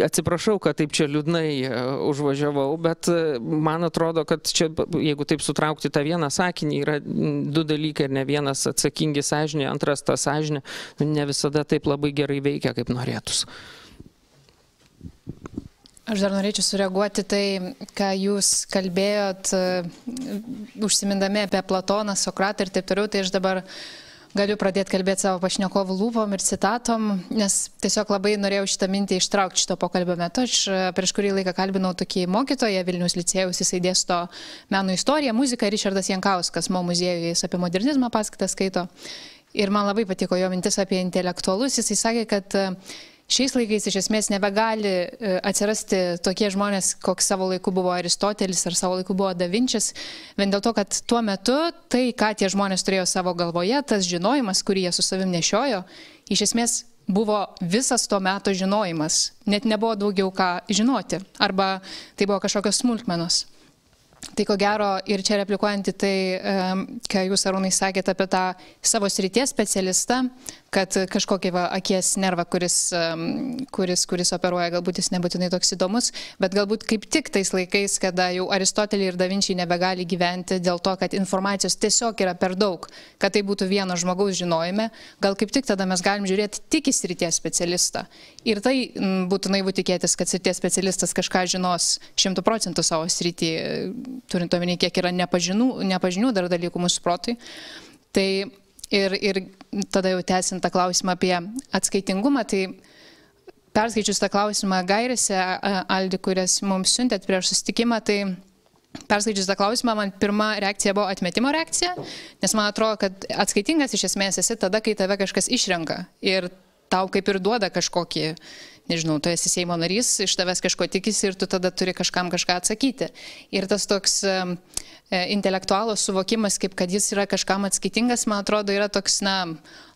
Atsiprašau, kad taip čia liūdnai e, užvažiavau, bet e, man atrodo, kad čia, jeigu taip sutraukti tą vieną sakinį, yra du dalykai ir ne vienas atsakingi sąžinė, antras ta sąžinė ne visada taip labai gerai veikia, kaip norėtųsi. Aš dar norėčiau sureaguoti tai, ką jūs kalbėjot, uh, užsimindami apie Platoną, Sokratą ir taip toliau, tai aš dabar galiu pradėti kalbėti savo pašnekovų lūpom ir citatom, nes tiesiog labai norėjau šitą mintį ištraukti šito pokalbio metu. Aš e, prieš kurį laiką kalbinau tokį mokytoją Vilnius licėjus, jisai dėsto meno istoriją, muziką, Richardas Jankauskas, mo muziejuje, jis apie modernizmą paskaitą skaito. Ir man labai patiko jo mintis apie intelektualus. Jisai sakė, kad e, šiais laikais iš esmės nebegali e, atsirasti tokie žmonės, koks savo laiku buvo Aristotelis ar savo laiku buvo Da Vinčis, vien dėl to, kad tuo metu tai, ką tie žmonės turėjo savo galvoje, tas žinojimas, kurį jie su savim nešiojo, iš esmės buvo visas to meto žinojimas, net nebuvo daugiau ką žinoti, arba tai buvo kažkokios smulkmenos. Tai ko gero ir čia replikuojant į tai, ką jūs arūnai sakėte apie tą savo srities specialistą, kad kažkokį va, akies nervą, kuris, kuris, kuris operuoja, galbūt jis nebūtinai toks įdomus, bet galbūt kaip tik tais laikais, kada jau Aristotelį ir Davinčiai nebegali gyventi dėl to, kad informacijos tiesiog yra per daug, kad tai būtų vieno žmogaus žinojime, gal kaip tik tada mes galim žiūrėti tik į srities specialistą. Ir tai būtų naivu tikėtis, kad srities specialistas kažką žinos šimtų procentų savo srity, turint omeny, kiek yra nepažinų, nepažinių dar dalykų mūsų protui. Tai Ir, ir tada jau tęsiant tą klausimą apie atskaitingumą, tai perskaičius tą klausimą gairėse, Aldi, kurias mums siuntėt prieš susitikimą, tai perskaičius tą klausimą, man pirma reakcija buvo atmetimo reakcija, nes man atrodo, kad atskaitingas iš esmės esi tada, kai tave kažkas išrenka ir tau kaip ir duoda kažkokį nežinau, tu esi Seimo narys, iš tavęs kažko tikisi ir tu tada turi kažkam kažką atsakyti. Ir tas toks e, intelektualos suvokimas, kaip kad jis yra kažkam atskaitingas, man atrodo, yra toks, na,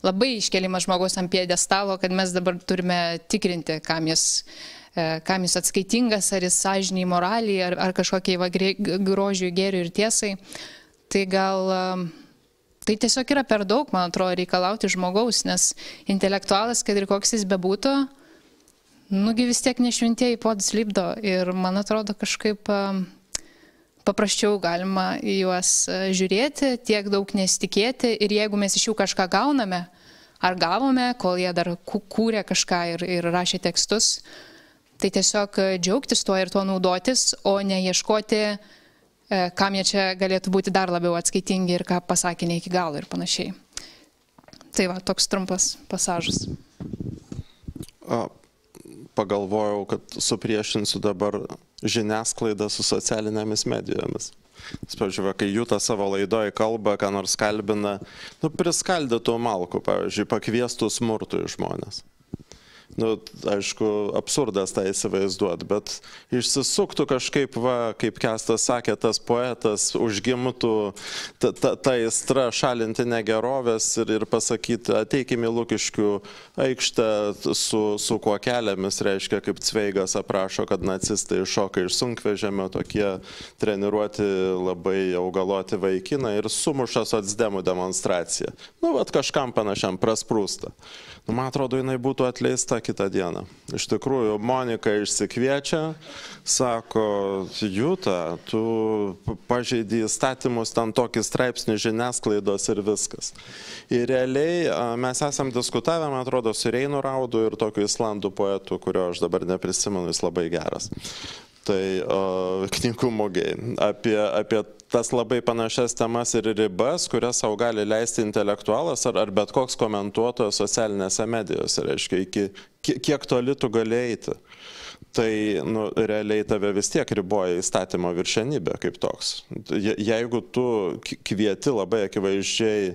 labai iškelimas žmogaus ant piedestalo, kad mes dabar turime tikrinti, kam jis e, kam jis atskaitingas, ar jis sąžiniai, moraliai, ar, ar kažkokiai va, grožiui, gėriui ir tiesai. Tai gal tai tiesiog yra per daug, man atrodo, reikalauti žmogaus, nes intelektualas, kad ir koks jis bebūtų, nugi vis tiek nešventieji podus lipdo ir man atrodo kažkaip paprasčiau galima į juos žiūrėti, tiek daug nesitikėti ir jeigu mes iš jų kažką gauname, ar gavome, kol jie dar kūrė kažką ir, ir rašė tekstus, tai tiesiog džiaugtis tuo ir tuo naudotis, o ne ieškoti, kam jie čia galėtų būti dar labiau atskaitingi ir ką pasakė ne iki galo ir panašiai. Tai va, toks trumpas pasažas. Pagalvojau, kad supriešinsiu dabar žiniasklaidą su socialinėmis medijomis. Pavyzdžiui, kai Jūta savo laidoje kalba, ką nors kalbina, nu, priskaldytų malku, pavyzdžiui, pakviestų smurtų į žmonės nu, aišku, absurdas tą įsivaizduot, bet išsisuktų kažkaip, va, kaip Kestas sakė, tas poetas, užgimtų ta, ta, ta įstra šalinti negerovės ir, ir pasakyti, ateikime į Lukiškių aikštę su, su kuo keliamis, reiškia, kaip Cveigas aprašo, kad nacistai šoka iš sunkvežėmio, tokie treniruoti labai augaloti vaikinai ir sumuša socdemų demonstraciją. Nu, vad kažkam panašiam prasprūsta. Nu, man atrodo, jinai būtų atleista kitą dieną. Iš tikrųjų, Monika išsikviečia, sako, Jūta, tu pažeidži įstatymus, ten tokį straipsnį žiniasklaidos ir viskas. Ir realiai mes esam diskutavę, man atrodo, su Reinu Raudu ir tokiu islandų poetu, kurio aš dabar neprisimenu, jis labai geras. Tai o, knygų mogiai. Apie, apie tas labai panašias temas ir ribas, kurias savo gali leisti intelektualas ar, ar bet koks komentuotojas socialinėse medijose. Reiškia, iki kiek toli tu gali eiti tai nu, realiai tave vis tiek riboja įstatymo viršenybė kaip toks. Je, jeigu tu kvieti labai akivaizdžiai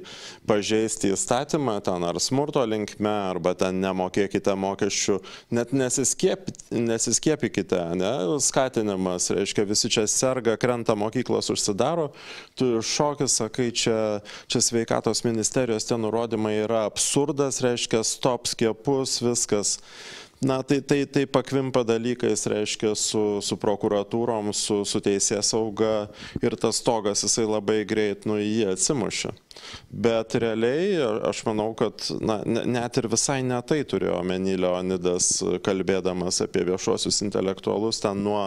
pažeisti įstatymą, ten ar smurto linkme, arba ten nemokėkite mokesčių, net nesiskiep, nesiskiepykite, ne, skatinimas, reiškia visi čia serga, krenta mokyklos užsidaro, tu šokis, sakai, čia, čia sveikatos ministerijos tie nurodymai yra absurdas, reiškia stop skiepus, viskas. Na, tai, tai, tai pakvimpa dalykais, reiškia, su, su prokuratūrom, su, su teisės sauga ir tas stogas jisai labai greit nuo jį atsimušia. Bet realiai aš manau, kad na, net ir visai ne tai turėjo omeny Leonidas, kalbėdamas apie viešuosius intelektualus, ten nuo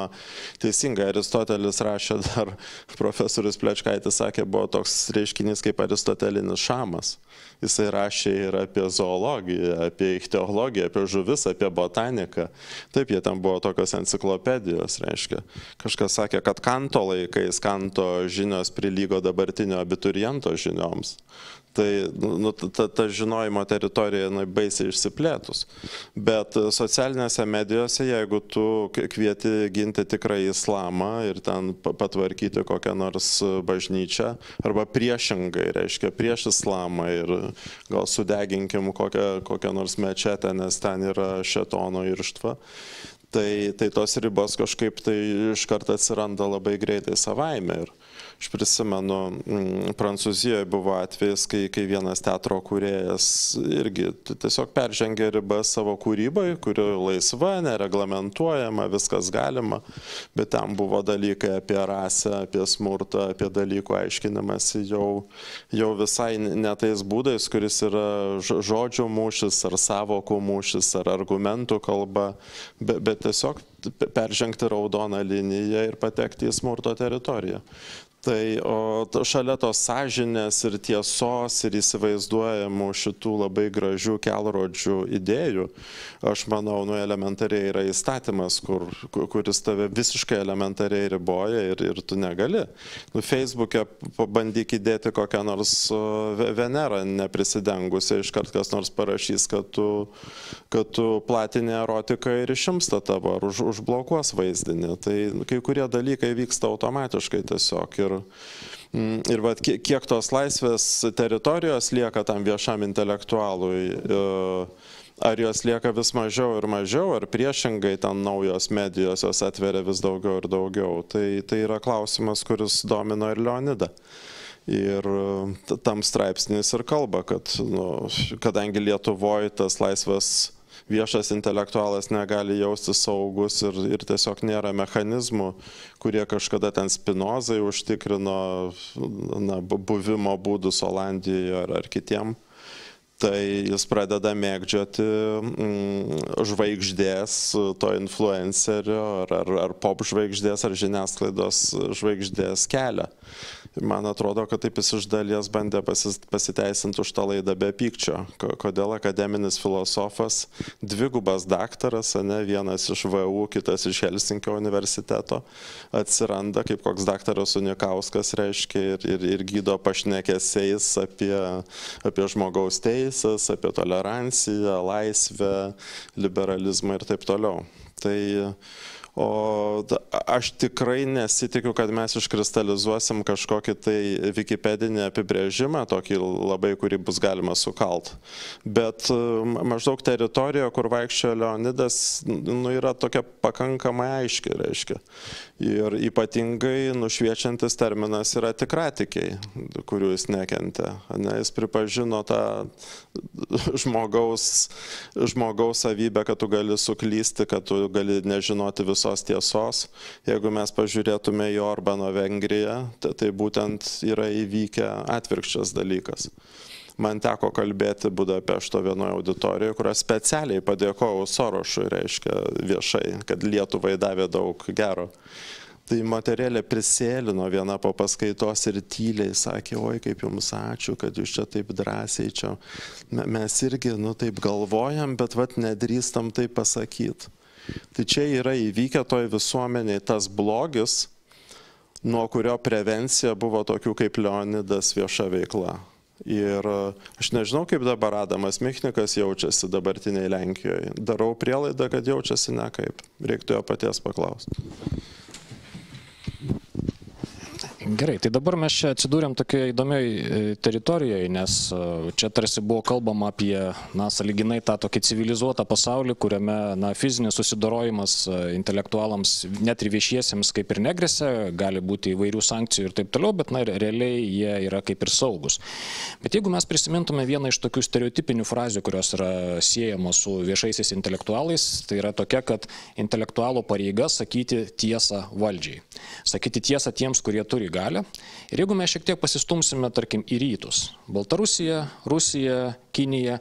teisingai Aristotelis rašė dar, profesorius Plečkaitis sakė, buvo toks reiškinys kaip aristotelinis šamas. Jisai rašė ir apie zoologiją, apie ichtiologiją, apie žuvis, apie botaniką. Taip, jie ten buvo tokios enciklopedijos, reiškia. Kažkas sakė, kad kanto laikais kanto žinios prilygo dabartinio abituriento žinioms. Tai nu, ta, ta žinojimo teritorija na, baisiai išsiplėtus. Bet socialinėse medijose, jeigu tu kvieti ginti tikrą islamą ir ten patvarkyti kokią nors bažnyčią, arba priešingai, reiškia prieš islamą ir gal sudeginkim kokią, kokią nors mečetę, nes ten yra šetono irštva, tai, tai tos ribos kažkaip tai iš karto atsiranda labai greitai savaime. Ir, Aš prisimenu, mm, Prancūzijoje buvo atvejis, kai, kai vienas teatro kūrėjas irgi tiesiog peržengė ribą savo kūrybai, kuri laisva, nereglamentuojama, viskas galima, bet ten buvo dalykai apie rasę, apie smurtą, apie dalykų aiškinimąsi jau, jau visai ne tais būdais, kuris yra žodžių mūšis ar savokų mūšis ar argumentų kalba, bet, bet tiesiog peržengti raudoną liniją ir patekti į smurto teritoriją. Tai o šalia tos sąžinės ir tiesos ir įsivaizduojamų šitų labai gražių kelrodžių idėjų, aš manau, nu elementariai yra įstatymas, kur, kuris tave visiškai elementariai riboja ir, ir tu negali. Nu, Facebook'e pabandyk įdėti kokią nors Venerą neprisidengusią, iškart kas nors parašys, kad tu, kad tu platinė erotika ir išimsta tavo ar už, užblokuos vaizdinį. Tai kai kurie dalykai vyksta automatiškai tiesiog. Ir ir, mm, ir vat, kiek tos laisvės teritorijos lieka tam viešam intelektualui, e, ar jos lieka vis mažiau ir mažiau, ar priešingai ten naujos medijos jos atveria vis daugiau ir daugiau. Tai, tai yra klausimas, kuris domino ir Leonidą. Ir e, tam straipsnis ir kalba, kad nu, kadangi Lietuvoje tas laisvas viešas intelektualas negali jaustis saugus ir, ir tiesiog nėra mechanizmų, kurie kažkada ten spinozai užtikrino na, buvimo būdus Olandijoje ar, ar kitiem. Tai jis pradeda mėgdžioti mm, žvaigždės, to influencerio ar, ar, ar pop žvaigždės ar žiniasklaidos žvaigždės kelią. Man atrodo, kad taip jis iš dalies bandė pasiteisinti už tą laidą be pykčio. Kodėl akademinis filosofas, dvigubas daktaras, ne vienas iš VU, kitas iš Helsinkio universiteto, atsiranda kaip koks daktaras Unikauskas, reiškia, ir, ir, ir gydo pašnekėsiais apie, apie žmogaus teisės, apie toleranciją, laisvę, liberalizmą ir taip toliau. Tai O aš tikrai nesitikiu, kad mes iškristalizuosim kažkokį tai Wikipedinį apibrėžimą, tokį labai, kurį bus galima sukalt. Bet maždaug teritorija, kur vaikščiojo Leonidas, nu, yra tokia pakankamai aiški, reiškia. Ir ypatingai nušviečiantis terminas yra tikratikiai, kurių jis nekentė. Ne, jis pripažino tą žmogaus, žmogaus savybę, kad tu gali suklysti, kad tu gali nežinoti visos tiesos. Jeigu mes pažiūrėtume į Orbano Vengriją, tai, tai būtent yra įvykę atvirkščias dalykas man teko kalbėti Budapešto vienoje auditorijoje, kurio specialiai padėkojau Sorošui, reiškia viešai, kad Lietuvai davė daug gero. Tai moterėlė prisėlino viena po paskaitos ir tyliai sakė, oi kaip jums ačiū, kad jūs čia taip drąsiai čia. Mes irgi, nu taip galvojam, bet vat nedrįstam tai pasakyti. Tai čia yra įvykę toj visuomeniai tas blogis, nuo kurio prevencija buvo tokių kaip Leonidas vieša veikla. Ir e, aš nežinau, kaip dabar Adamas Michnikas jaučiasi dabartiniai Lenkijoje. Darau prielaidą, kad jaučiasi ne kaip. Reiktų jo paties paklausti. Gerai, tai dabar mes čia atsidūrėm tokioje įdomioje teritorijoje, nes e, čia tarsi buvo kalbama apie, na, saliginai tą tokį civilizuotą pasaulį, kuriame, na, fizinis susidorojimas e, intelektualams, net ir viešiesiems kaip ir negresia, gali būti įvairių sankcijų ir taip toliau, bet, na, realiai jie yra kaip ir saugus. Bet jeigu mes prisimintume vieną iš tokių stereotipinių frazių, kurios yra siejamos su viešaisiais intelektualais, tai yra tokia, kad intelektualo pareiga sakyti tiesą valdžiai. Sakyti tiesą tiems, kurie turi galią. Ir jeigu mes šiek tiek pasistumsime, tarkim, į rytus - Baltarusija, Rusija, Kinija.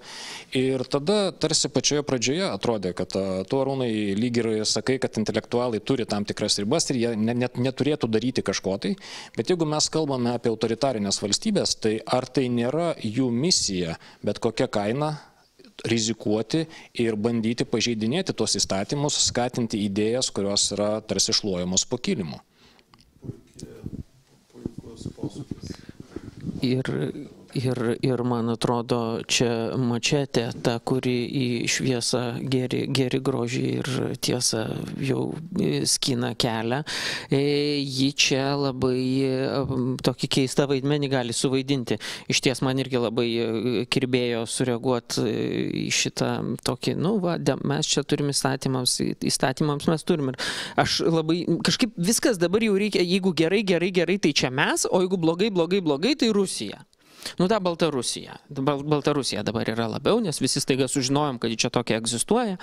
Ir tada tarsi pačioje pradžioje atrodė, kad tu arūnai lyg ir sakai, kad intelektualai turi tam tikras ribas ir jie net neturėtų daryti kažko tai. Bet jeigu mes kalbame apie autoritarinės valstybės, tai ar tai nėra jų misija, bet kokia kaina rizikuoti ir bandyti pažeidinėti tuos įstatymus, skatinti idėjas, kurios yra tarsi šluojamos po kilimu ir ir, ir man atrodo, čia mačetė, ta, kuri į šviesą geri, geri grožį ir tiesą jau skina kelią, e, ji čia labai tokį keistą vaidmenį gali suvaidinti. Iš ties man irgi labai kirbėjo sureaguoti į šitą tokį, nu, va, mes čia turime įstatymams, įstatymams mes turim. Ir aš labai, kažkaip viskas dabar jau reikia, jeigu gerai, gerai, gerai, tai čia mes, o jeigu blogai, blogai, blogai, tai Rusija. Nu, ta Baltarusija. Bal Baltarusija dabar yra labiau, nes visi staiga sužinojom, kad čia tokia egzistuoja.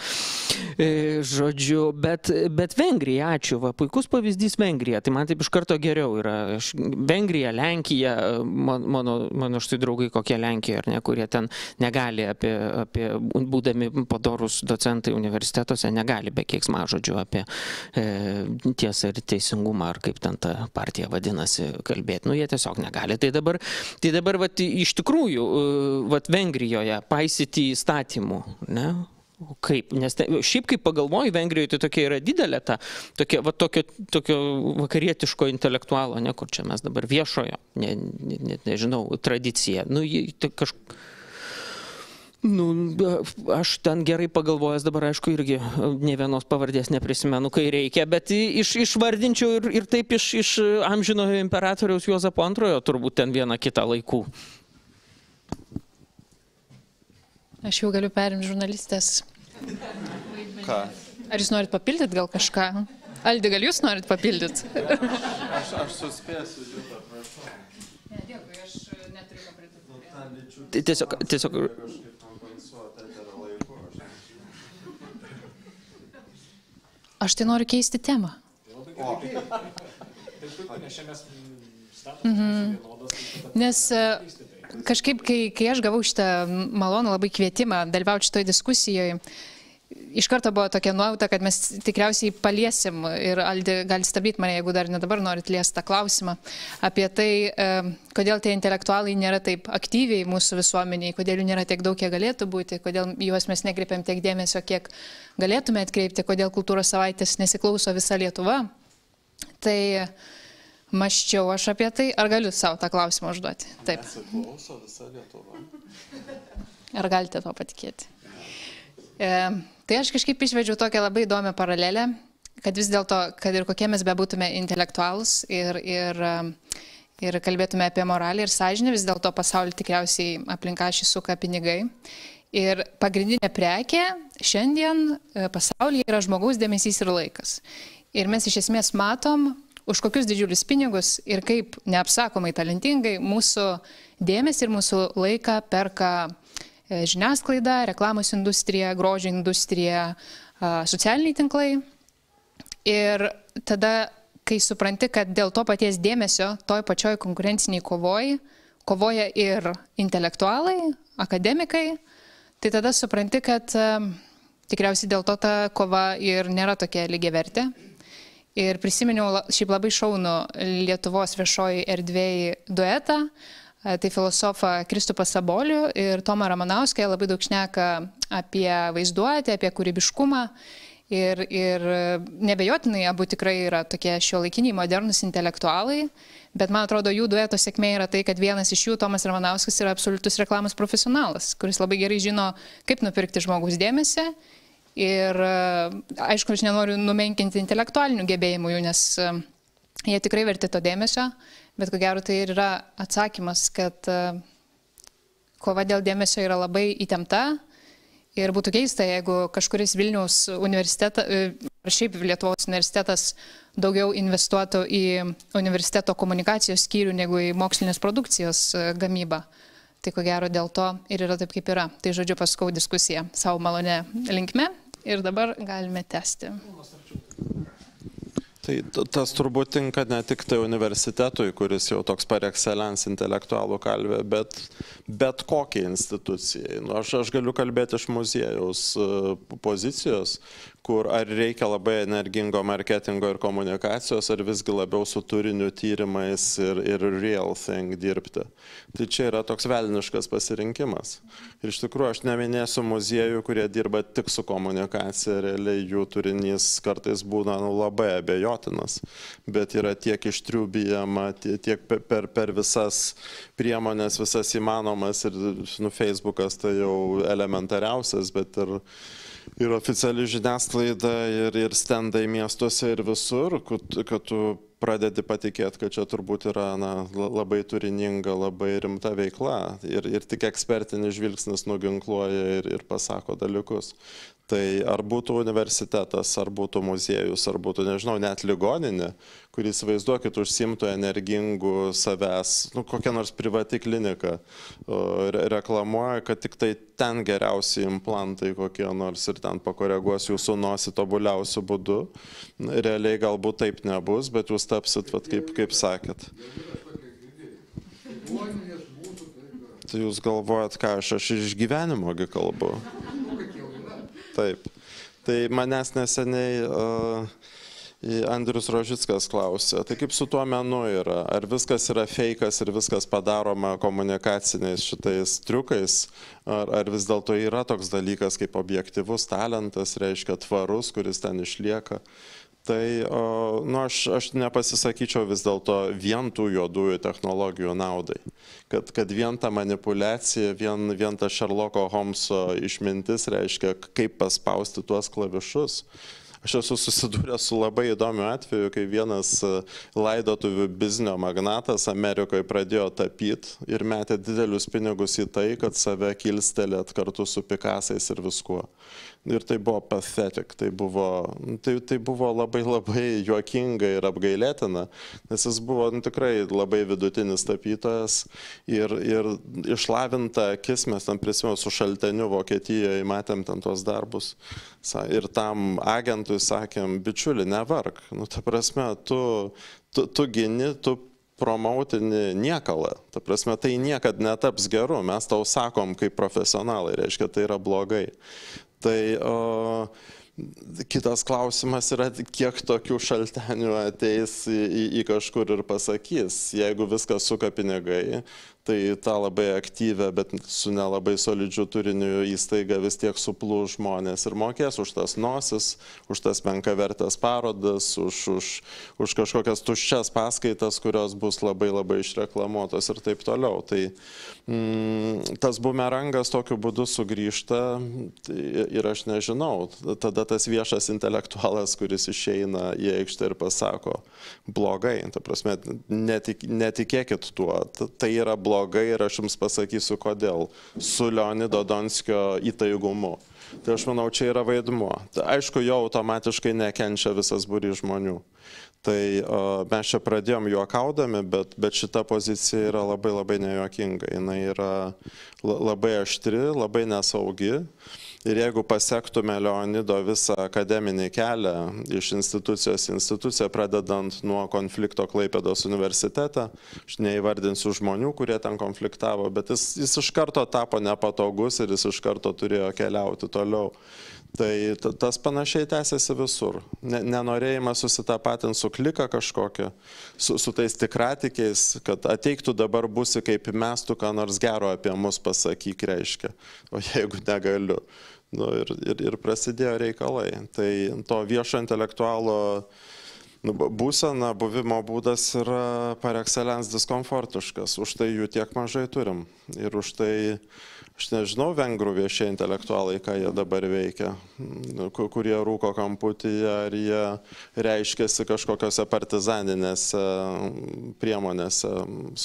E, žodžiu, bet, bet Vengrija, ačiū, va, puikus pavyzdys Vengrija. Tai man taip iš karto geriau yra. Aš, Vengrija, Lenkija, man, mano, mano štai draugai kokie Lenkija, ar ne, kurie ten negali apie, apie būdami padorus docentai universitetuose, negali be kiek smažodžių apie e, tiesą ir teisingumą, ar kaip ten ta partija vadinasi, kalbėti. Nu, jie tiesiog negali. Tai dabar, tai dabar va, kad iš tikrųjų, e, vat Vengrijoje paisyti įstatymų, ne? Kaip, nes te, šiaip kaip pagalvoju, Vengrijoje tai tokia yra didelė ta, tokia, va, tokio, tokio vakarietiško intelektualo, ne kur čia mes dabar viešojo, ne, ne, ne, nežinau, tradicija. Nu, tai kažkaip Nu, aš ten gerai pagalvojęs dabar, aišku, irgi ne vienos pavardės neprisimenu, kai reikia, bet iš, išvardinčiau ir, ir taip iš, iš amžinojo imperatoriaus Juozapo antrojo turbūt ten vieną kitą laikų. Aš jau galiu perimti žurnalistės. Ką? Ar jūs norit papildyti gal kažką? Aldi, gal jūs norit papildyti? aš, aš suspėsiu, Jūta, prašau. Ne, dėkui, aš neturiu ką pridurti. Nu, tiesiog, tiesiog Aš tai noriu keisti temą. Mhm. Nes e, kažkaip, kai, kai aš gavau šitą malonų labai kvietimą dalyvauti šitoje diskusijoje, iš karto buvo tokia nuojauta, kad mes tikriausiai paliesim ir Aldi gali stabdyti mane, jeigu dar ne dabar norit liesti tą klausimą, apie tai, kodėl tie intelektualai nėra taip aktyviai mūsų visuomeniai, kodėl jų nėra tiek daug, kiek galėtų būti, kodėl juos mes nekreipiam tiek dėmesio, kiek galėtume atkreipti, kodėl kultūros savaitės nesiklauso visa Lietuva. Tai maščiau aš apie tai, ar galiu savo tą klausimą užduoti? Taip. Nesiklauso visa Lietuva. Ar galite to patikėti? E, Tai aš kažkaip išvedžiau tokią labai įdomią paralelę, kad vis dėlto, kad ir kokie mes bebūtume intelektualus ir, ir, ir kalbėtume apie moralę ir sąžinę, vis dėlto pasaulį tikriausiai aplinka šį suka pinigai. Ir pagrindinė prekė šiandien e, pasaulyje yra žmogaus dėmesys ir laikas. Ir mes iš esmės matom, už kokius didžiulius pinigus ir kaip neapsakomai talentingai mūsų dėmesį ir mūsų laiką perka žiniasklaida, reklamos industrija, grožio industrija, socialiniai tinklai. Ir tada, kai supranti, kad dėl to paties dėmesio, toj pačioj konkurenciniai kovoj, kovoja ir intelektualai, akademikai, tai tada supranti, kad tikriausiai dėl to ta kova ir nėra tokia lygiai vertė. Ir prisiminiau šiaip labai šaunų Lietuvos viešoji erdvėjai duetą, tai filosofą Kristupą Sabolių ir Tomą Ramanauskę labai daug šneka apie vaizduotę, apie kūrybiškumą. Ir, ir nebejotinai abu tikrai yra tokie šio laikiniai modernus intelektualai, bet man atrodo jų dueto sėkmė yra tai, kad vienas iš jų, Tomas Ramanauskas, yra absoliutus reklamos profesionalas, kuris labai gerai žino, kaip nupirkti žmogus dėmesį. Ir aišku, aš nenoriu numenkinti intelektualinių gebėjimų jų, nes jie tikrai verti to dėmesio. Bet ko gero tai ir yra atsakymas, kad e, kova dėl dėmesio yra labai įtempta ir būtų keista, jeigu kažkuris Vilniaus universitetas, e, ar šiaip Lietuvos universitetas daugiau investuotų į universiteto komunikacijos skyrių negu į mokslinės produkcijos e, gamybą. Tai ko gero dėl to ir yra taip, kaip yra. Tai žodžiu, paskau diskusiją savo malonę linkme ir dabar galime tęsti. Tai tas turbūt tinka ne tik tai universitetui, kuris jau toks par excellence intelektualų kalvė, bet bet kokiai institucijai. Nu, aš, aš galiu kalbėti iš muziejaus e, pozicijos, kur ar reikia labai energingo marketingo ir komunikacijos, ar visgi labiau su turiniu tyrimais ir, ir real thing dirbti. Tai čia yra toks velniškas pasirinkimas. Ir iš tikrųjų aš neminėsiu muziejų, kurie dirba tik su komunikacija, realiai jų turinys kartais būna nu, labai abejotinas, bet yra tiek ištriubijama, tiek per, per visas priemonės, visas įmanomas ir nu, Facebookas tai jau elementariausias, bet ir ir oficiali žiniasklaida, ir, ir stendai miestuose, ir visur, kad, kad tu pradedi patikėti, kad čia turbūt yra na, labai turininga, labai rimta veikla ir, ir tik ekspertinis žvilgsnis nuginkluoja ir, ir pasako dalykus. Tai ar būtų universitetas, ar būtų muziejus, ar būtų, nežinau, net ligoninė, kuris, vaizduokit, užsimtų energingų savęs, nu, kokia nors privati klinika, re reklamuoja, kad tik tai ten geriausi implantai kokie nors ir ten pakoreguos jūsų nosį tobuliausių būdų. Realiai galbūt taip nebus, bet jūs tapsit, vat, kaip, kaip sakėt. Tai jūs galvojat, ką aš, aš iš gyvenimogi kalbu. Taip. Tai manęs neseniai uh, Andrius Rožickas klausė, tai kaip su tuo menu yra? Ar viskas yra fejkas ir viskas padaroma komunikaciniais šitais triukais? Ar, ar vis dėlto yra toks dalykas kaip objektivus talentas, reiškia tvarus, kuris ten išlieka? Tai nu, aš, aš nepasisakyčiau vis dėlto vien tų juodųjų technologijų naudai. Kad, kad vien ta manipulacija, vien, vien ta Sherlocko Holmeso išmintis reiškia, kaip paspausti tuos klavišus. Aš esu susidūręs su labai įdomiu atveju, kai vienas laidotuvių biznio magnatas Amerikoje pradėjo tapyti ir metė didelius pinigus į tai, kad save kilstelėt kartu su Pikasais ir viskuo ir tai buvo pathetic, tai buvo, tai, tai buvo labai labai juokinga ir apgailėtina, nes jis buvo nu, tikrai labai vidutinis tapytojas ir, ir išlavinta akis, mes tam prisimenu su šalteniu Vokietijoje, matėm ten tuos darbus ir tam agentui sakėm, bičiuli, nevark, nu ta prasme, tu, tu, tu gini, tu promautini niekalą. Ta prasme, tai niekad netaps geru, mes tau sakom kaip profesionalai, reiškia, tai yra blogai. Tai o, kitas klausimas yra, kiek tokių šaltenių ateis į, į, į kažkur ir pasakys. Jeigu viskas suka pinigai, tai tą labai aktyvę, bet su nelabai solidžiu turiniu įstaiga vis tiek suplūs žmonės ir mokės už tas nosis, už tas menkavertės parodas, už, už, už kažkokias tuščias paskaitas, kurios bus labai labai išreklamuotos ir taip toliau. Tai mm, tas bumerangas tokiu būdu sugrįžta tai, ir aš nežinau, tada tas viešas intelektualas, kuris išeina į aikštę ir pasako blogai, ta prasme, netik, netikėkit tuo, tai yra blogai blogai ir aš jums pasakysiu kodėl. Su Leonido Donskio įtaigumu. Tai aš manau, čia yra vaidmuo. Tai aišku, jo automatiškai nekenčia visas būry žmonių. Tai o, mes čia pradėjom juokaudami, bet, bet šita pozicija yra labai labai nejuokinga. Jis yra labai aštri, labai nesaugi. Ir jeigu pasektume Leonido visą akademinį kelią iš institucijos į instituciją, pradedant nuo konflikto Klaipėdos universitete, aš neįvardinsiu žmonių, kurie ten konfliktavo, bet jis, jis iš karto tapo nepatogus ir jis iš karto turėjo keliauti toliau. Tai tas panašiai tęsiasi visur. Nenorėjimas susitapatinti su klika kažkokia, su, su tais tikratikiais, kad ateiktų dabar būsi kaip mes, tu ką nors gero apie mus pasakyk reiškia, o jeigu negaliu. Nu, ir, ir, ir prasidėjo reikalai. Tai to viešo intelektualo nu, būsena, buvimo būdas yra par excellence diskomfortiškas. Už tai jų tiek mažai turim. Ir už tai, aš nežinau, vengrų viešie intelektualai, ką jie dabar veikia, nu, kurie rūko kamputyje, ar jie reiškiasi kažkokiose partizaninėse priemonėse,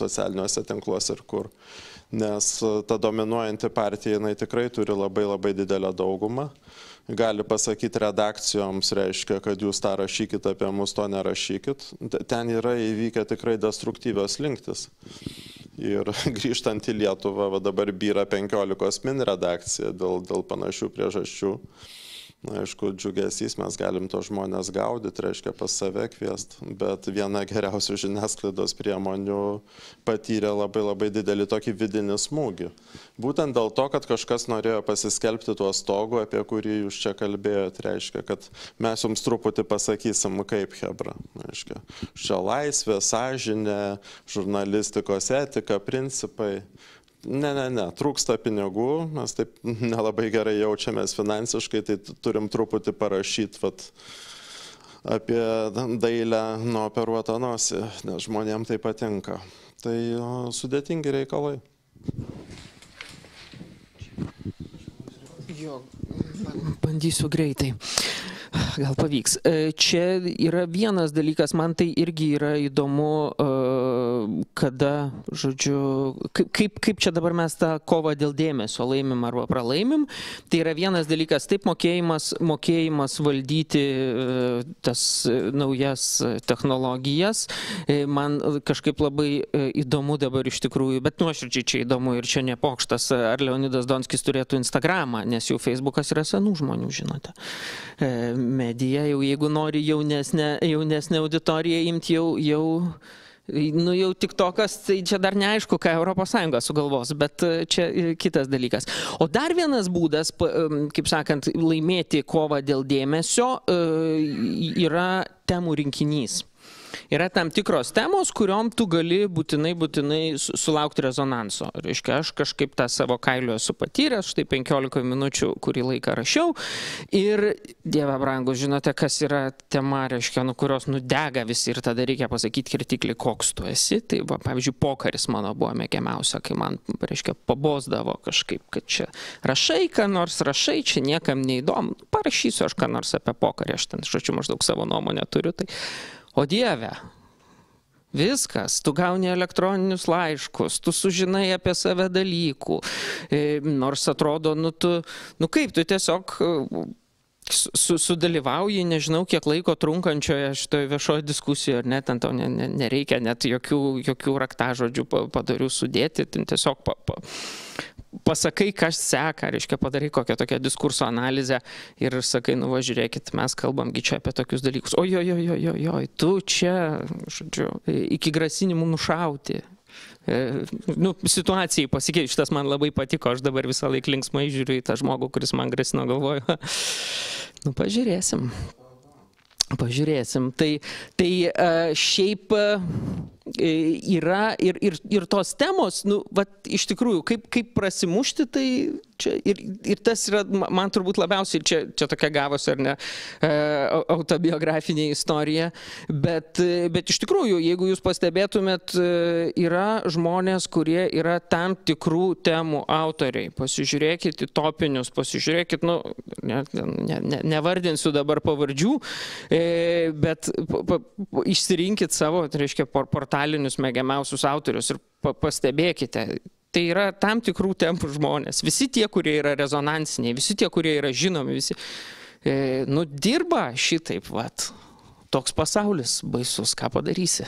socialiniuose tinkluose ir kur nes e, ta dominuojanti partija, jinai tikrai turi labai labai didelę daugumą. Gali pasakyti redakcijoms, reiškia, kad jūs tą rašykit apie mus, to nerašykit. Ten yra įvykę tikrai destruktyvios linktis. Ir grįžtant į Lietuvą, dabar byra 15 min redakcija dėl, dėl panašių priežasčių. Na, aišku, džiugesys, mes galim to žmonės gaudyti, reiškia pas save kviest, bet viena geriausių žiniasklaidos priemonių patyrė labai labai didelį tokį vidinį smūgį. Būtent dėl to, kad kažkas norėjo pasiskelbti tuo stogu, apie kurį jūs čia kalbėjote, reiškia, kad mes jums truputį pasakysim, kaip Hebra. Reiškia, čia laisvė, sąžinė, žurnalistikos etika, principai. Ne, ne, ne, trūksta pinigų, mes taip nelabai gerai jaučiamės finansiškai, tai turim truputį parašyti vat, apie dailę nuo operuotą nosį, nes žmonėms tai patinka. Tai o, sudėtingi reikalai. Jo, bandysiu greitai. Gal pavyks. E, čia yra vienas dalykas, man tai irgi yra įdomu, e, kada, žodžiu, kaip, kaip čia dabar mes tą kovą dėl dėmesio laimim arba pralaimim. Tai yra vienas dalykas, taip mokėjimas, mokėjimas valdyti e, tas naujas technologijas. Man kažkaip labai įdomu dabar iš tikrųjų, bet nuoširdžiai čia įdomu ir čia nepokštas, ar Leonidas Donskis turėtų Instagramą, nes jau Facebookas yra senų žmonių, žinote medija, jau jeigu nori jaunesnę, jaunesnę auditoriją imti, jau, jau, nu jau tik tokas, tai čia dar neaišku, ką ES sugalvos, bet e, čia e, kitas dalykas. O dar vienas būdas, kaip sakant, laimėti kovą dėl dėmesio e, yra temų rinkinys yra tam tikros temos, kuriuom tu gali būtinai, būtinai sulaukti rezonanso. Reiškia, aš kažkaip tą savo kailiu esu patyręs, štai 15 minučių kurį laiką rašiau ir, dieve brangus, žinote, kas yra tema, reiškia, nu kurios nudega visi ir tada reikia pasakyti kritiklį, koks tu esi. Tai, va, pavyzdžiui, pokaris mano buvo mėgiamiausia, kai man, reiškia, pabosdavo kažkaip, kad čia rašai, ką nors rašai, čia niekam neįdomu, parašysiu aš ką nors apie pokarį, aš ten, žodžiu, maždaug savo nuomonę turiu. Tai O Dieve, Viskas, tu gauni elektroninius laiškus, tu sužinai apie save dalykų, e, nors atrodo, nu, tu, nu kaip, tu tiesiog su, sudalyvauji, nežinau, kiek laiko trunkančioje šitoje viešoje diskusijoje, ar net ten to ne, ne, nereikia net jokių, jokių raktažodžių padarių sudėti, tiesiog pa, pa, pasakai, kas seka, reiškia padarai kokią tokią diskurso analizę ir sakai, nu važiuokit, mes kalbamgi čia apie tokius dalykus. Oi, oi, oi, oi, oi, tu čia, žodžiu, iki grasinimų nušauti. E, nu, situacijai pasikeičiu, šitas man labai patiko, aš dabar visą laiką linksmai žiūriu į tą žmogų, kuris man grasino galvoju. nu, pažiūrėsim. Pažiūrėsim. Tai, tai e, šiaip E, yra ir, ir, ir tos temos, nu, va, iš tikrųjų, kaip, kaip prasimušti, tai čia ir, ir tas yra, man turbūt labiausiai, čia, čia tokia gavosi ar ne, e, autobiografinė istorija, bet, bet iš tikrųjų, jeigu jūs pastebėtumėt, e, yra žmonės, kurie yra tam tikrų temų autoriai. Pasižiūrėkit į topinius, pasižiūrėkit, nu, ne, ne, ne, nevardinsiu dabar pavardžių, e, bet pa, pa, išsirinkit savo, tai reiškia, portalinius mėgiamiausius autorius ir pa, pastebėkite, tai yra tam tikrų tempų žmonės. Visi tie, kurie yra rezonansiniai, visi tie, kurie yra žinomi, visi, e, nu, dirba šitaip, vat. Toks pasaulis baisus, ką padarysi.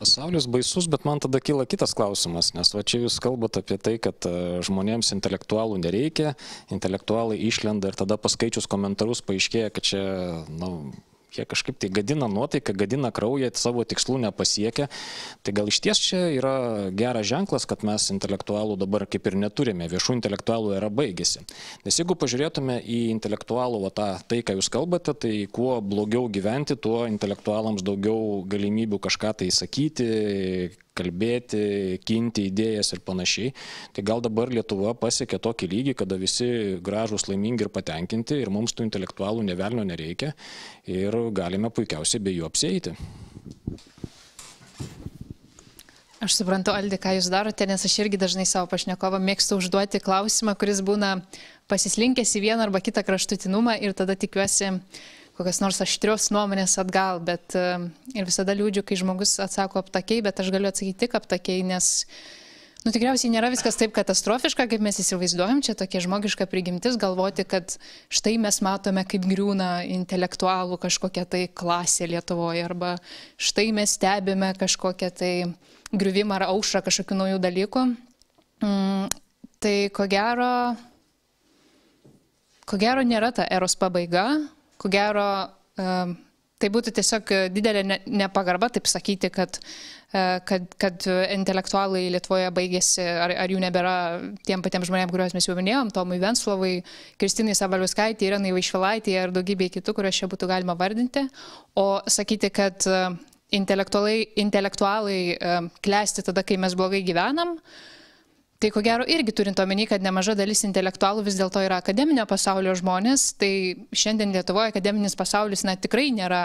Pasaulis baisus, bet man tada kyla kitas klausimas, nes va čia jūs kalbate apie tai, kad e, žmonėms intelektualų nereikia, intelektualai išlenda ir tada paskaičius komentarus paaiškėja, kad čia, na, nu, jie kažkaip tai gadina nuotaiką, gadina kraują, savo tikslų nepasiekia. Tai gal iš ties čia yra geras ženklas, kad mes intelektualų dabar kaip ir neturime, viešų intelektualų era baigėsi. Nes jeigu pažiūrėtume į intelektualų va, tą, tai, ką jūs kalbate, tai kuo blogiau gyventi, tuo intelektualams daugiau galimybių kažką tai sakyti, kalbėti, ginti idėjas ir panašiai. Tai gal dabar Lietuva pasiekė tokį lygį, kada visi gražus, laimingi ir patenkinti ir mums tų intelektualų nevelnio nereikia ir galime puikiausiai be jų apsėti. Aš suprantu, Aldi, ką jūs darote, nes aš irgi dažnai savo pašnekovą mėgstu užduoti klausimą, kuris būna pasislinkęs į vieną arba kitą kraštutinumą ir tada tikiuosi, kokios nors aštrios nuomonės atgal, bet e, ir visada liūdžiu, kai žmogus atsako aptakiai, bet aš galiu atsakyti tik aptakiai, nes Nu, tikriausiai nėra viskas taip katastrofiška, kaip mes įsivaizduojam, čia tokia žmogiška prigimtis galvoti, kad štai mes matome, kaip griūna intelektualų kažkokia tai klasė Lietuvoje, arba štai mes stebime kažkokią tai griuvimą ar aušrą kažkokių naujų dalykų. Mm, tai ko gero, ko gero nėra ta eros pabaiga, ko gero tai būtų tiesiog didelė nepagarba taip sakyti, kad, kad, kad intelektualai Lietuvoje baigėsi, ar, ar jų nebėra tiem patiems žmonėms, kuriuos mes jau minėjom, Tomui Venslovai, Kristinai Savaliuskaitė, Irenai Vaišvilaitė ir daugybė kitų, kuriuos čia būtų galima vardinti, o sakyti, kad intelektualai, intelektualai klesti tada, kai mes blogai gyvenam, uh, Tai ko gero irgi turint omeny, kad nemaža dalis intelektualų vis dėlto yra akademinio pasaulio žmonės, tai šiandien Lietuvoje akademinis pasaulis na, tikrai nėra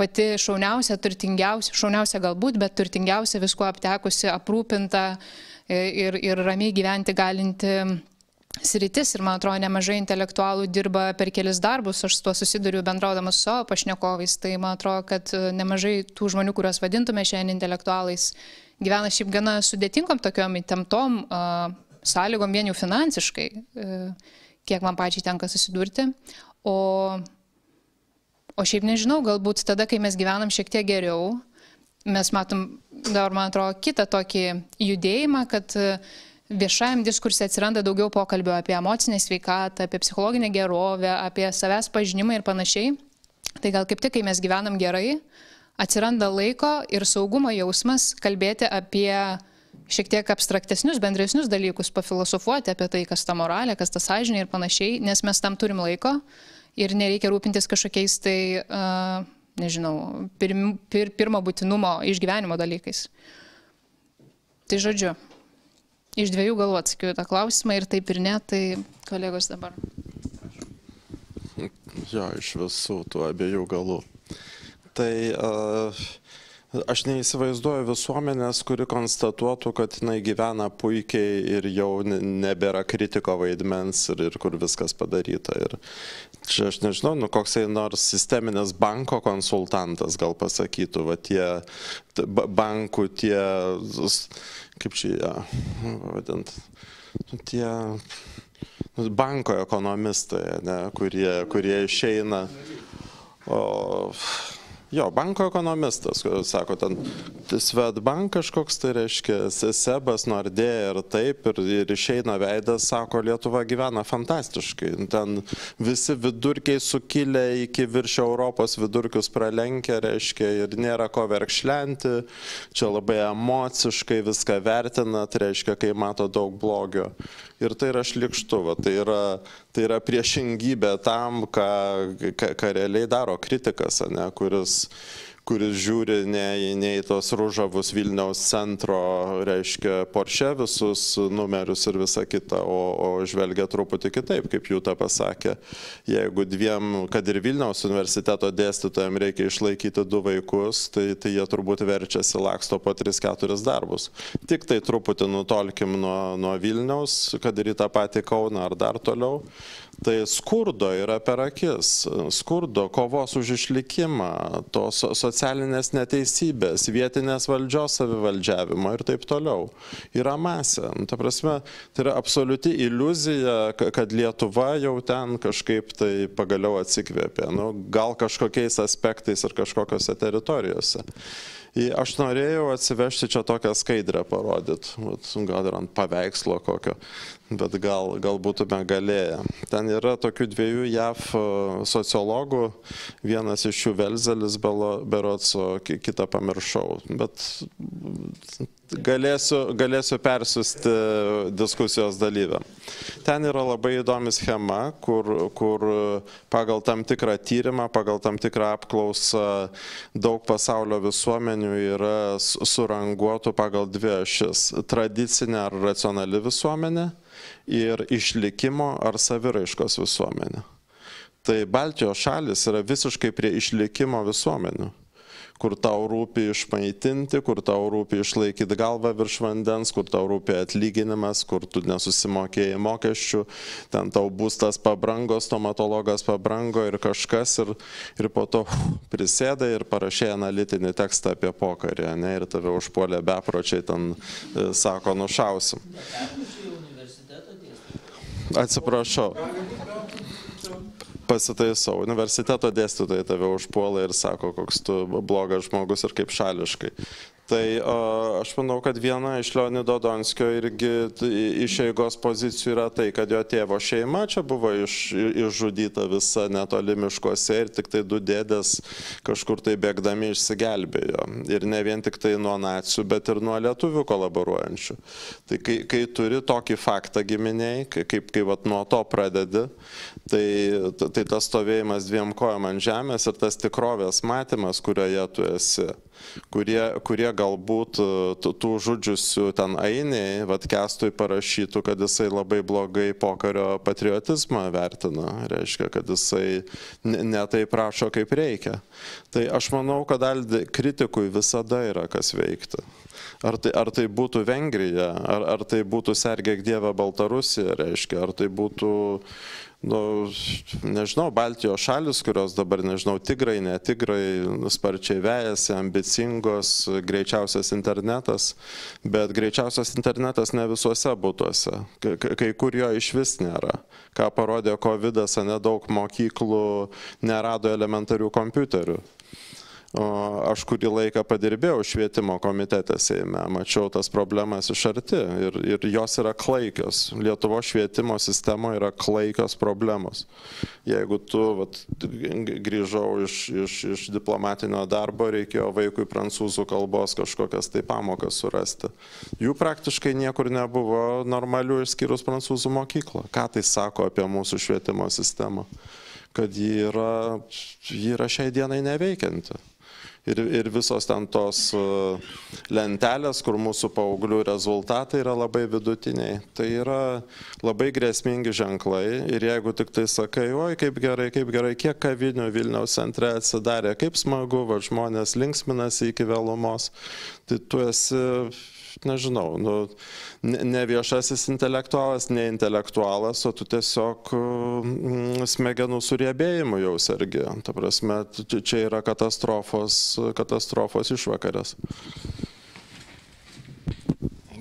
pati šauniausia, turtingiausia, šauniausia galbūt, bet turtingiausia visko aptekusi, aprūpinta e, ir, ir ramiai gyventi galinti sritis. Ir man atrodo nemažai intelektualų dirba per kelis darbus, aš su tuo susiduriu bendraudamas su savo pašnekovais, tai man atrodo, kad nemažai tų žmonių, kuriuos vadintume šiandien intelektualais, gyvena šiaip gana sudėtingom tokiom įtemptom sąlygom vien jau finansiškai, uh, kiek man pačiai tenka susidurti. O, o šiaip nežinau, galbūt tada, kai mes gyvenam šiek tiek geriau, mes matom, dabar man atrodo, kitą tokį judėjimą, kad uh, viešajam diskursė atsiranda daugiau pokalbio apie emocinę sveikatą, apie psichologinę gerovę, apie savęs pažinimą ir panašiai. Tai gal kaip tik, kai mes gyvenam gerai, uh, atsiranda laiko ir saugumo jausmas kalbėti apie šiek tiek abstraktesnius, bendresnius dalykus, pafilosofuoti apie tai, kas ta moralė, kas ta sąžinė ir panašiai, nes mes tam turim laiko ir nereikia rūpintis kažkokiais tai, uh, nežinau, pirm, pir, pirmo būtinumo išgyvenimo dalykais. Tai žodžiu, iš dviejų galų atsakiau tą klausimą ir taip ir ne, tai kolegos dabar. Jo, iš visų tų abiejų galų tai aš neįsivaizduoju visuomenės, kuri konstatuotų, kad jinai gyvena puikiai ir jau nebėra kritiko vaidmens ir, ir kur viskas padaryta. Ir čia aš nežinau, nu koksai nors sisteminis banko konsultantas gal pasakytų, va tie bankų, tie, kaip čia, ja, vadint, tie banko ekonomistai, ne, kurie, kurie išeina. O, Jo, banko ekonomistas, sako, ten Svetbank kažkoks, tai reiškia, Sebas, Nordėja ir taip, ir, ir išeina veidas, sako, Lietuva gyvena fantastiškai. Ten visi vidurkiai sukilę iki virš Europos vidurkius pralenkia, reiškia, ir nėra ko verkšlenti, čia labai emociškai viską vertina, tai reiškia, kai mato daug blogio. Ir tai yra šlikštuva, tai yra, tai yra priešingybė tam, ką, ką, ką realiai daro kritikas, ne, kuris kuris žiūri ne, ne į tos ružavus Vilniaus centro, reiškia, Porsche visus numerius ir visa kita, o, o žvelgia truputį kitaip, kaip Jūta pasakė. Jeigu dviem, kad ir Vilniaus universiteto dėstytojams reikia išlaikyti du vaikus, tai, tai jie turbūt verčiasi laksto po 3-4 darbus. Tik tai truputį nutolkim nuo, nuo Vilniaus, kad ir į tą patį Kauną ar dar toliau. Tai skurdo yra per akis, skurdo, kovos už išlikimą, tos socialinės neteisybės, vietinės valdžios savivaldžiavimo ir taip toliau. Yra masė. Nu, ta prasme, tai yra absoliuti iliuzija, kad Lietuva jau ten kažkaip tai pagaliau atsikvėpė. Nu, gal kažkokiais aspektais ir kažkokiose teritorijose. Aš norėjau atsivežti čia tokią skaidrę parodyti, gal ir ant paveikslo kokio bet gal, gal būtume galėję. Ten yra tokių dviejų JAV e, sociologų, vienas iš jų Velzelis Berots, kitą pamiršau. Bet galėsiu, galėsiu persiusti diskusijos dalyviam. Ten yra labai įdomi schema, kur, kur pagal tam tikrą tyrimą, pagal tam tikrą apklausą daug pasaulio visuomenių yra suranguotų pagal dvi ašis - tradicinė ar racionali visuomenė ir išlikimo ar saviraiškos visuomenė. Tai Baltijos šalis yra visiškai prie išlikimo visuomenių kur tau rūpi išmaitinti, kur tau rūpi išlaikyti galvą virš vandens, kur tau rūpi atlyginimas, kur tu nesusimokėjai mokesčių, ten tau būstas pabrango, stomatologas pabrango ir kažkas ir, ir po to prisėda ir parašė analitinį tekstą apie pokarį, ne, ir tave užpuolė bepročiai, ten e, sako, nušausim. Atsiprašau. Pasitaisau. Universiteto dėstytojai tave užpuola ir sako, koks tu blogas žmogus ir kaip šališkai. Tai o, aš manau, kad viena iš Leonido Donskio irgi išeigos pozicijų yra tai, kad jo tėvo šeima čia buvo iš, išžudyta visa netoli miškuose ir tik tai du dėdės kažkur tai bėgdami išsigelbėjo. Ir ne vien tik tai nuo nacijų, bet ir nuo lietuvių kolaboruojančių. Tai kai, kai turi tokį faktą giminiai, kaip, kaip, kaip vat, nuo to pradedi, tai, tai tas stovėjimas dviem kojom ant žemės ir tas tikrovės matymas, kurioje tu esi kurie, kurie galbūt e, tų žudžiusių ten ainiai, vad kestui parašytų, kad jisai labai blogai pokario patriotizmą vertina, reiškia, kad jisai netai prašo kaip reikia. Tai aš manau, kad kritikui visada yra kas veikti. Ar tai, ar tai būtų Vengrija, ar, ar tai būtų Sergek Dieve Baltarusija, reiškia, ar tai būtų nu, nežinau, Baltijos šalis, kurios dabar, nežinau, tigrai, ne tigrai, sparčiai vejasi, ambicingos, greičiausias internetas, bet greičiausias internetas ne visuose būtuose, kai kur jo iš vis nėra. Ką parodė COVID, nedaug mokyklų nerado elementarių kompiuterių. Aš kurį laiką padirbėjau švietimo komitete Seime, mačiau tas problemas iš arti ir, ir jos yra klaikios. Lietuvo švietimo sistemoje yra klaikios problemos. Jeigu tu vat, grįžau iš, iš, iš diplomatinio darbo, reikėjo vaikui prancūzų kalbos kažkokias tai pamokas surasti. Jų praktiškai niekur nebuvo normalių išskyrus prancūzų mokyklą. Ką tai sako apie mūsų švietimo sistemą? Kad ji yra, ji yra šiai dienai neveikianti ir, ir visos ten tos e, lentelės, kur mūsų paauglių rezultatai yra labai vidutiniai. Tai yra labai grėsmingi ženklai ir jeigu tik tai sakai, oi kaip gerai, kaip gerai, kiek kavinių Vilniaus centre atsidarė, kaip smagu, va žmonės linksminasi iki vėlumos, tai tu esi nežinau, nu, ne viešasis intelektualas, ne intelektualas, o tu tiesiog mm, smegenų suriebėjimu jau sergi. Ta prasme, čia yra katastrofos, katastrofos išvakarės.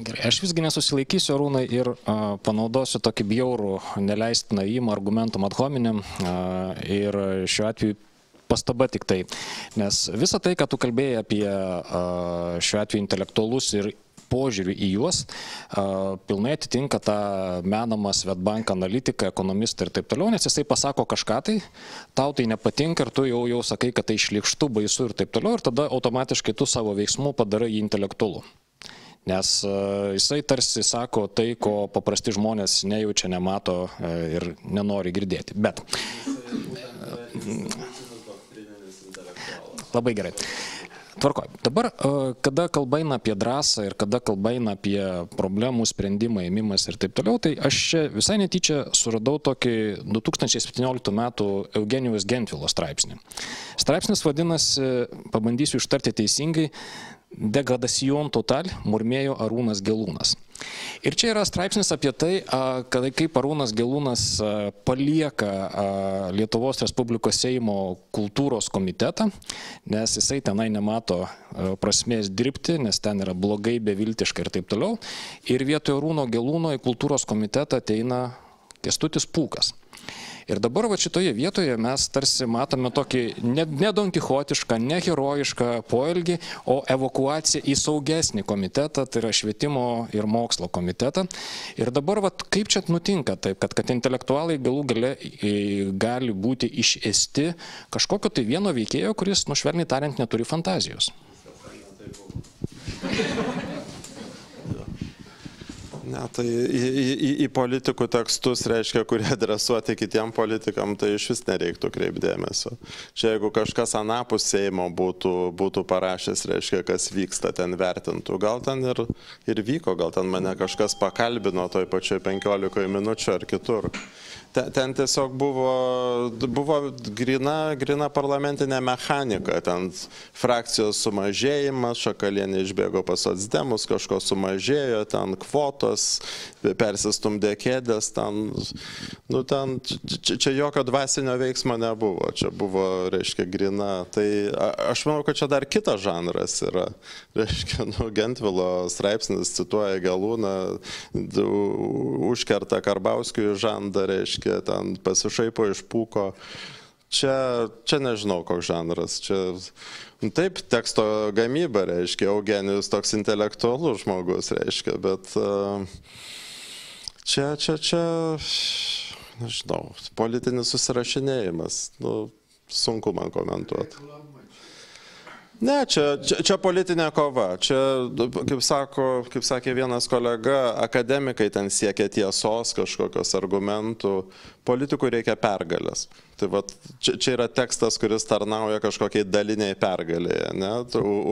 Gerai, aš visgi nesusilaikysiu, Rūnai, ir a, panaudosiu tokį bjaurų, neleistiną įmą argumentum ad hominem. A, ir šiuo atveju pastaba tik tai. Nes visa tai, ką tu kalbėjai apie šiuo atveju intelektualus ir požiūriu į juos pilnai atitinka tą menamą Svetbank analitiką, ekonomistą ir taip toliau, nes jisai pasako kažką tai, tau tai nepatinka ir tu jau, jau sakai, kad tai išlikštų, baisu ir taip toliau ir tada automatiškai tu savo veiksmų padarai jį intelektualu. Nes jisai tarsi sako tai, ko paprasti žmonės nejaučia, nemato ir nenori girdėti. Bet. Labai gerai. Tvarkoj. Dabar, e, kada kalba eina apie drąsą ir kada kalba eina apie problemų sprendimą, ėmimas ir taip toliau, tai aš čia visai netyčia suradau tokį 2017 m. Eugenijus Gentvilo straipsnį. Straipsnis vadinasi, pabandysiu ištarti teisingai, Degradacijon total, murmėjo Arūnas Gelūnas. Ir čia yra straipsnis apie tai, kad kaip Arūnas Gelūnas palieka Lietuvos Respublikos Seimo kultūros komitetą, nes jisai tenai nemato prasmės dirbti, nes ten yra blogai, beviltiška ir taip toliau. Ir vietoj Arūno Gelūno į kultūros komitetą ateina Kestutis Pūkas. Ir dabar va šitoje vietoje mes tarsi matome tokį nedonkichotišką, ne neherojišką poelgį, o evakuaciją į saugesnį komitetą, tai yra švietimo ir mokslo komitetą. Ir dabar va kaip čia nutinka taip, kad, kad intelektualai galų gale gali būti išėsti kažkokio tai vieno veikėjo, kuris, nušvelniai tariant, neturi fantazijos. Ne, tai į, į, į politikų tekstus, reiškia, kurie adresuoti kitiem politikam, tai iš vis nereiktų kreipdėmėsio. Čia jeigu kažkas anapus Seimo būtų, būtų parašęs, reiškia, kas vyksta ten vertintų, gal ten ir, ir vyko, gal ten mane kažkas pakalbino toj pačioj 15 minučių ar kitur. Ten, tiesiog buvo, buvo grina, grina parlamentinė mechanika, ten frakcijos sumažėjimas, šakalienė išbėgo pas atsdemus, kažko sumažėjo, ten kvotos, persistumdė kėdės, ten, nu, ten čia, čia jokio dvasinio veiksmo nebuvo, čia buvo, reiškia, grina. Tai a, aš manau, kad čia dar kitas žanras yra. Reiškia, nu, Gentvilo straipsnis cituoja Galūną, užkerta Karbauskiui žandą, reiškia, reiškia, ten pasišaipo iš pūko. čia, čia nežinau, koks žanras. Čia, nu, taip, teksto gamyba reiškia, Eugenijus toks intelektualus žmogus reiškia, bet uh, čia, čia, čia, nežinau, politinis susirašinėjimas. Nu, sunku man komentuoti. Ne, čia, čia, čia politinė kova. Čia, kaip, sako, kaip sakė vienas kolega, akademikai ten siekia tiesos, kažkokios argumentų, politikų reikia pergalės. Tai va, čia, čia yra tekstas, kuris tarnauja kažkokiai daliniai pergalėje, ne,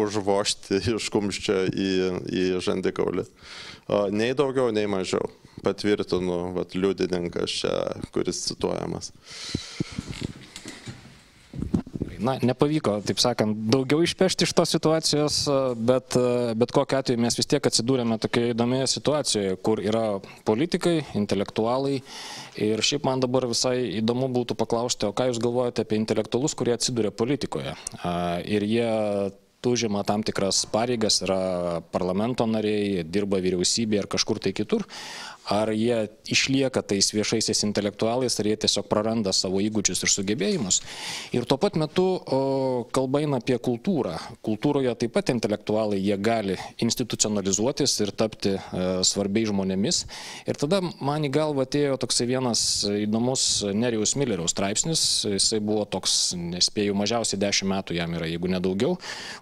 užvošti iš kumščio į, į žandikaulį. Nei daugiau, nei mažiau. Patvirtinu, vat, liudininkas čia, kuris cituojamas na, nepavyko, taip sakant, daugiau išpešti iš tos situacijos, bet, bet kokiu atveju mes vis tiek atsidūrėme tokioje įdomioje situacijoje, kur yra politikai, intelektualai. Ir šiaip man dabar visai įdomu būtų paklausti, o ką Jūs galvojate apie intelektualus, kurie atsiduria politikoje. Ir jie užima tam tikras pareigas, yra parlamento nariai, dirba vyriausybėje ar kažkur tai kitur ar jie išlieka tais viešaisiais intelektualais, ar jie tiesiog praranda savo įgūdžius ir sugebėjimus. Ir tuo pat metu o, kalba eina apie kultūrą. Kultūroje taip pat intelektualai jie gali institucionalizuotis ir tapti e, svarbiai žmonėmis. Ir tada man į galvą atėjo toksai vienas įdomus Nerijus Milleriaus straipsnis, jisai buvo toks, nespėjau, mažiausiai 10 metų jam yra, jeigu nedaugiau,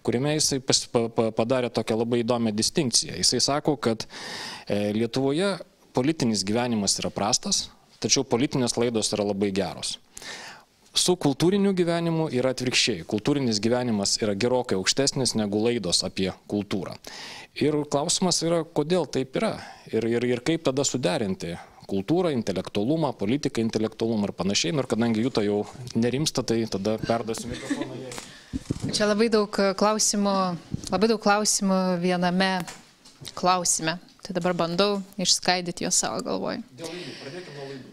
kuriame jisai pas, pa, pa, padarė tokią labai įdomią distinkciją. Jisai sako, kad e, Lietuvoje politinis gyvenimas yra prastas, tačiau politinės laidos yra labai geros. Su kultūriniu gyvenimu yra atvirkščiai. Kultūrinis gyvenimas yra gerokai aukštesnis negu laidos apie kultūrą. Ir klausimas yra, kodėl taip yra ir, ir, ir kaip tada suderinti kultūrą, intelektualumą, politiką, intelektualumą ir panašiai. Ir kadangi jūta jau nerimsta, tai tada perduosiu mikrofoną jai. Čia labai daug klausimų, labai daug klausimų viename klausime. Tai dabar bandau išskaidyti juos savo galvoj. Dėl laidų, pradėkime nuo laidų.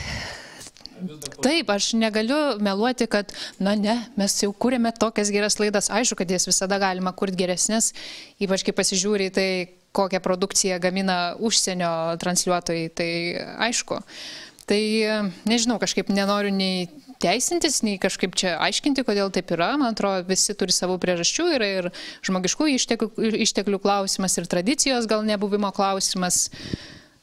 Taip, aš negaliu meluoti, kad, na ne, mes jau kūrėme tokias geras laidas, aišku, kad jas visada galima kurti geresnės, ypač kai pasižiūri tai, kokią produkciją gamina užsienio transliuotojai, tai aišku. Tai nežinau, kažkaip nenoriu nei teisintis, nei kažkaip čia aiškinti, kodėl taip yra. Man atrodo, visi turi savo priežasčių. Yra ir žmogiškų išteklių, išteklių klausimas, ir tradicijos gal nebuvimo klausimas.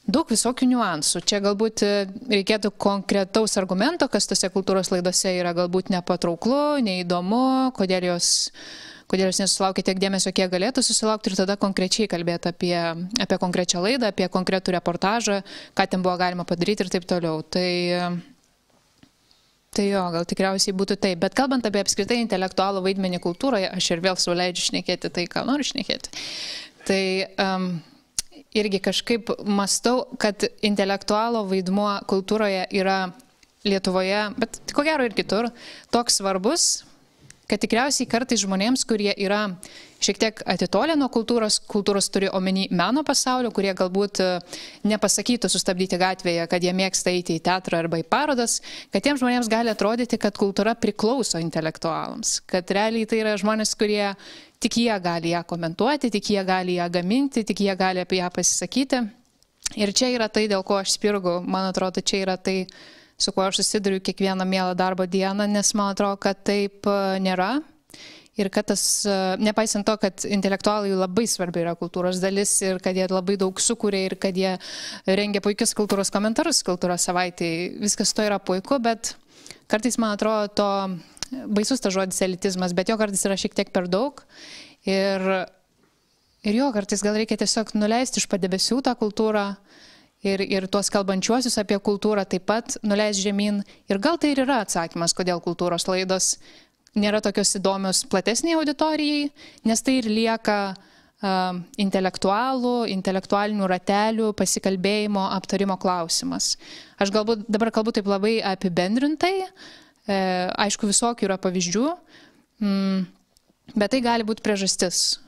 Daug visokių niuansų. Čia galbūt reikėtų konkretaus argumento, kas tose kultūros laidose yra galbūt nepatrauklu, neįdomu, kodėl jos kodėl jūs nesusilaukė tiek dėmesio, kiek galėtų susilaukti ir tada konkrečiai kalbėti apie, apie konkrečią laidą, apie konkretų reportažą, ką ten buvo galima padaryti ir taip toliau. Tai Tai jo, gal tikriausiai būtų taip. Bet kalbant apie apskritai intelektualų vaidmenį kultūroje, aš ir vėl suleidžiu šnekėti tai, ką noriu šnekėti. Tai um, irgi kažkaip mastau, kad intelektualo vaidmuo kultūroje yra Lietuvoje, bet ko gero ir kitur, toks svarbus, kad tikriausiai kartais žmonėms, kurie yra šiek tiek atitolę nuo kultūros, kultūros turi omeny meno pasaulio, kurie galbūt e, nepasakytų sustabdyti gatvėje, kad jie mėgsta eiti į teatrą arba į parodas, kad tiems žmonėms gali atrodyti, kad kultūra priklauso intelektualams, kad realiai tai yra žmonės, kurie tik jie gali ją komentuoti, tik jie gali ją gaminti, tik jie gali apie ją pasisakyti. Ir čia yra tai, dėl ko aš spirgu, man atrodo, čia yra tai, su kuo aš susiduriu kiekvieną mielą darbo dieną, nes man atrodo, kad taip e, nėra. Ir kad tas, e, nepaisant to, kad intelektualai labai svarbi yra kultūros dalis ir kad jie labai daug sukūrė ir kad jie rengia puikius kultūros komentarus kultūros savaitai, viskas to yra puiku, bet kartais man atrodo to baisus tas žodis elitizmas, bet jo kartais yra šiek tiek per daug. Ir, ir jo kartais gal reikia tiesiog nuleisti iš padebesių tą kultūrą ir, ir tuos kalbančiuosius apie kultūrą taip pat nuleis žemyn. Ir gal tai ir yra atsakymas, kodėl kultūros laidos nėra tokios įdomios platesniai auditorijai, nes tai ir lieka intelektualų, intelektualinių ratelių, pasikalbėjimo, aptarimo klausimas. Aš galbūt dabar kalbu taip labai apibendrintai, e, aišku, visokių yra pavyzdžių, mm, bet tai gali būti priežastis.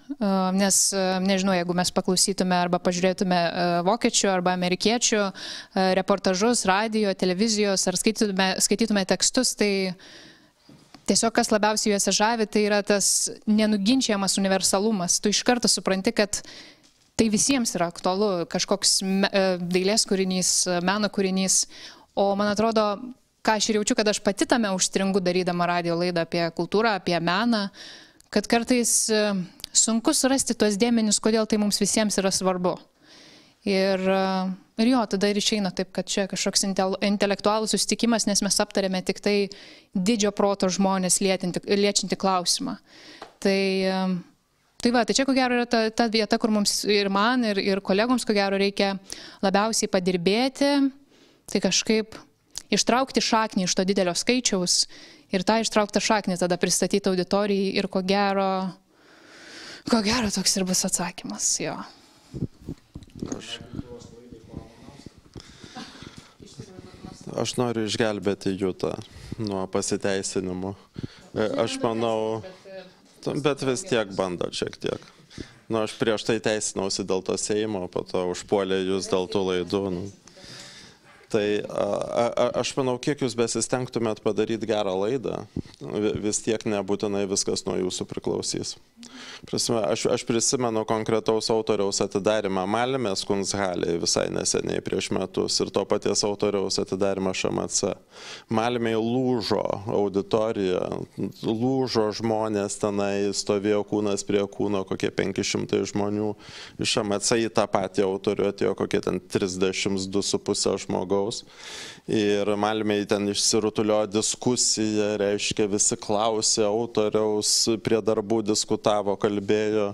Nes, nežinau, jeigu mes paklausytume arba pažiūrėtume vokiečių arba amerikiečių reportažus, radio, televizijos ar skaitytume, skaitytume tekstus, tai tiesiog kas labiausiai juose žavi, tai yra tas nenuginčiamas universalumas. Tu iš karto supranti, kad tai visiems yra aktualu, kažkoks dailės kūrinys, meno kūrinys. O man atrodo, ką aš ir jaučiu, kad aš pati tame užstringu darydama radio laidą apie kultūrą, apie meną, kad kartais e, sunku surasti tuos dėmenis, kodėl tai mums visiems yra svarbu. Ir, ir jo, tada ir išeina taip, kad čia kažkoks intelektualus susitikimas, nes mes aptarėme tik tai didžio proto žmonės liečianti klausimą. Tai, tai va, tai čia ko gero yra ta, ta vieta, kur mums ir man, ir, ir kolegoms ko gero reikia labiausiai padirbėti, tai kažkaip ištraukti šaknį iš to didelio skaičiaus ir tą ištrauktą šaknį tada pristatyti auditorijai ir ko gero, ko gero toks ir bus atsakymas jo. Aš, aš noriu išgelbėti Jutą nuo pasiteisinimų. E, aš manau, bet vis tiek bando šiek tiek. Nu, aš prieš tai teisinausi dėl to Seimo, po to užpuolė jūs dėl tų laidų. Nu. Tai a, a, aš manau, kiek jūs besistengtumėt padaryti gerą laidą, vis tiek nebūtinai viskas nuo jūsų priklausys. Prasme, aš, aš prisimenu konkretaus autoriaus atidarimą Malmės Kunshalėje visai neseniai prieš metus ir to paties autoriaus atidarimą ŠMC. Malmėje lūžo auditorija, lūžo žmonės tenai, stovėjo kūnas prie kūno, kokie 500 žmonių. Iš ŠMC į tą patį autorių atėjo kokie ten 32,5 žmogaus žmogaus. Ir Malmėje ten išsirutulio diskusija, reiškia, visi klausė autoriaus, prie darbų diskutavo, kalbėjo,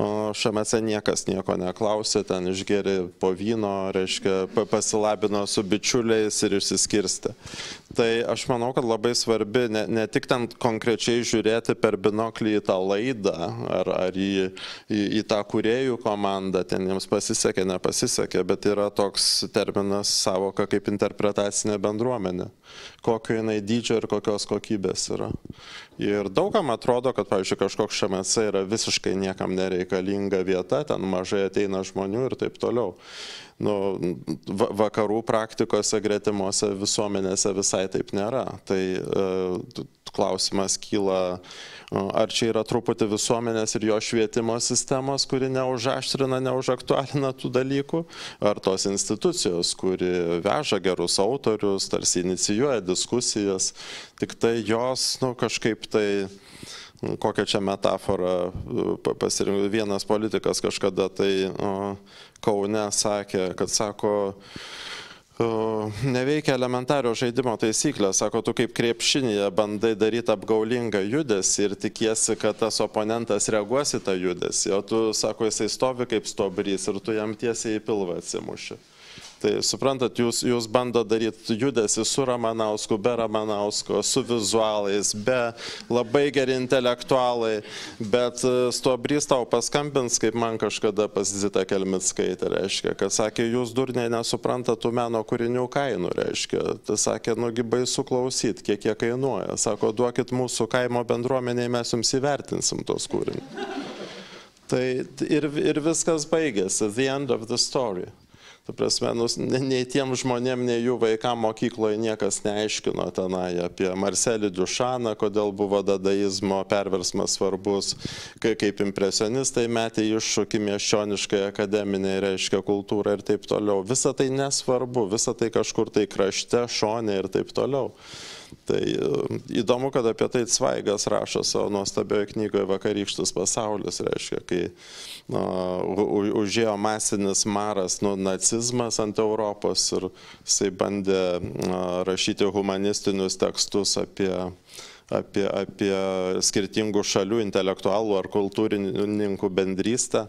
o šiame niekas nieko neklausė, ten išgeri po vyno, reiškia, pasilabino su bičiuliais ir išsiskirsti. Tai aš manau, kad labai svarbi ne, ne tik ten konkrečiai žiūrėti per binoklį į tą laidą ar, ar į, į, į tą kuriejų komandą, ten jiems pasisekė, nepasisekė, bet yra toks terminas savoka kaip interpretacinė bendruomenė, kokio jinai dydžio ir kokios kokybės yra. Ir daugam atrodo, kad, pavyzdžiui, kažkoks šamese yra visiškai niekam nereikalinga vieta, ten mažai ateina žmonių ir taip toliau. Nu, vakarų praktikose gretimuose visuomenėse visai taip nėra. Tai e, klausimas kyla, ar čia yra truputį visuomenės ir jo švietimo sistemos, kuri neužaštrina, neužaktualina tų dalykų, ar tos institucijos, kuri veža gerus autorius, tarsi inicijuoja diskusijas, tik tai jos nu, kažkaip tai kokią čia metaforą pasirinko. Vienas politikas kažkada tai Kaune sakė, kad sako, neveikia elementarios žaidimo taisyklės. Sako, tu kaip krepšinėje bandai daryti apgaulingą judesį ir tikiesi, kad tas oponentas reaguos į tą judesį, o tu, sako, jisai stovi kaip stobrys ir tu jam tiesiai į pilvą atsimuši. Tai suprantat, jūs, jūs bando daryti judesi su Ramanausku, be Ramanausko, su vizualais, be labai geri intelektualai, bet e, Stobrys tau paskambins, kaip man kažkada pas Zita Kelmitskaitė, reiškia, kad sakė, jūs durniai nesuprantat tų meno kūrinių kainų, reiškia. Tai sakė, nugi baisu klausyti, kiek jie kainuoja. Sako, duokit mūsų kaimo bendruomeniai, mes jums įvertinsim tos kūrinius. Tai ir, ir viskas baigėsi, the end of the story. Ta prasme, nu, nei tiem žmonėm, nei jų vaikam mokykloje niekas neaiškino tenai apie Marcelį Dušaną, kodėl buvo dadaizmo perversmas svarbus, kaip impresionistai metė iššūkį miesčioniškai akademiniai, reiškia kultūrą ir taip toliau. Visa tai nesvarbu, visa tai kažkur tai krašte, šonė ir taip toliau. Tai e, įdomu, kad apie tai Svaigas rašo savo nuostabioje knygoje Vakarykštis pasaulis, reiškia, kai nu, užėjo masinis maras, nu, nacizmas ant Europos ir jisai bandė rašyti humanistinius tekstus apie apie, apie skirtingų šalių intelektualų ar kultūrininkų bendrystę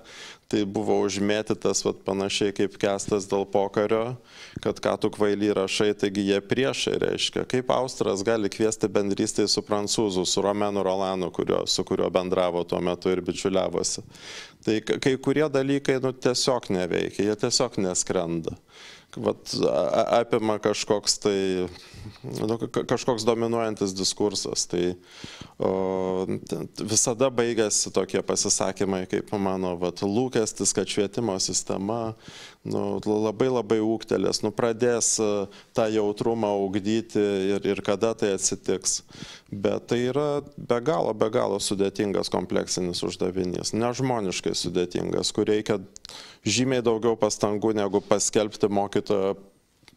tai buvo užmėtytas vat, panašiai kaip kestas dėl pokario, kad ką tu kvaily rašai, taigi jie priešai reiškia. Kaip Austras gali kviesti bendrystėje su prancūzu, su Romenu Rolanu, kurio, su kuriuo bendravo tuo metu ir bičiuliavosi. Tai kai kurie dalykai nu, tiesiog neveikia, jie tiesiog neskrenda vat, apima kažkoks tai, nu, kažkoks dominuojantis diskursas. Tai o, visada baigėsi tokie pasisakymai, kaip mano vat, lūkestis, kad švietimo sistema nu, labai labai ūktelės, nu, pradės tą jautrumą augdyti ir, ir kada tai atsitiks. Bet tai yra be galo, be galo sudėtingas kompleksinis uždavinys, nežmoniškai sudėtingas, kur reikia žymiai daugiau pastangų negu paskelbti mokytojo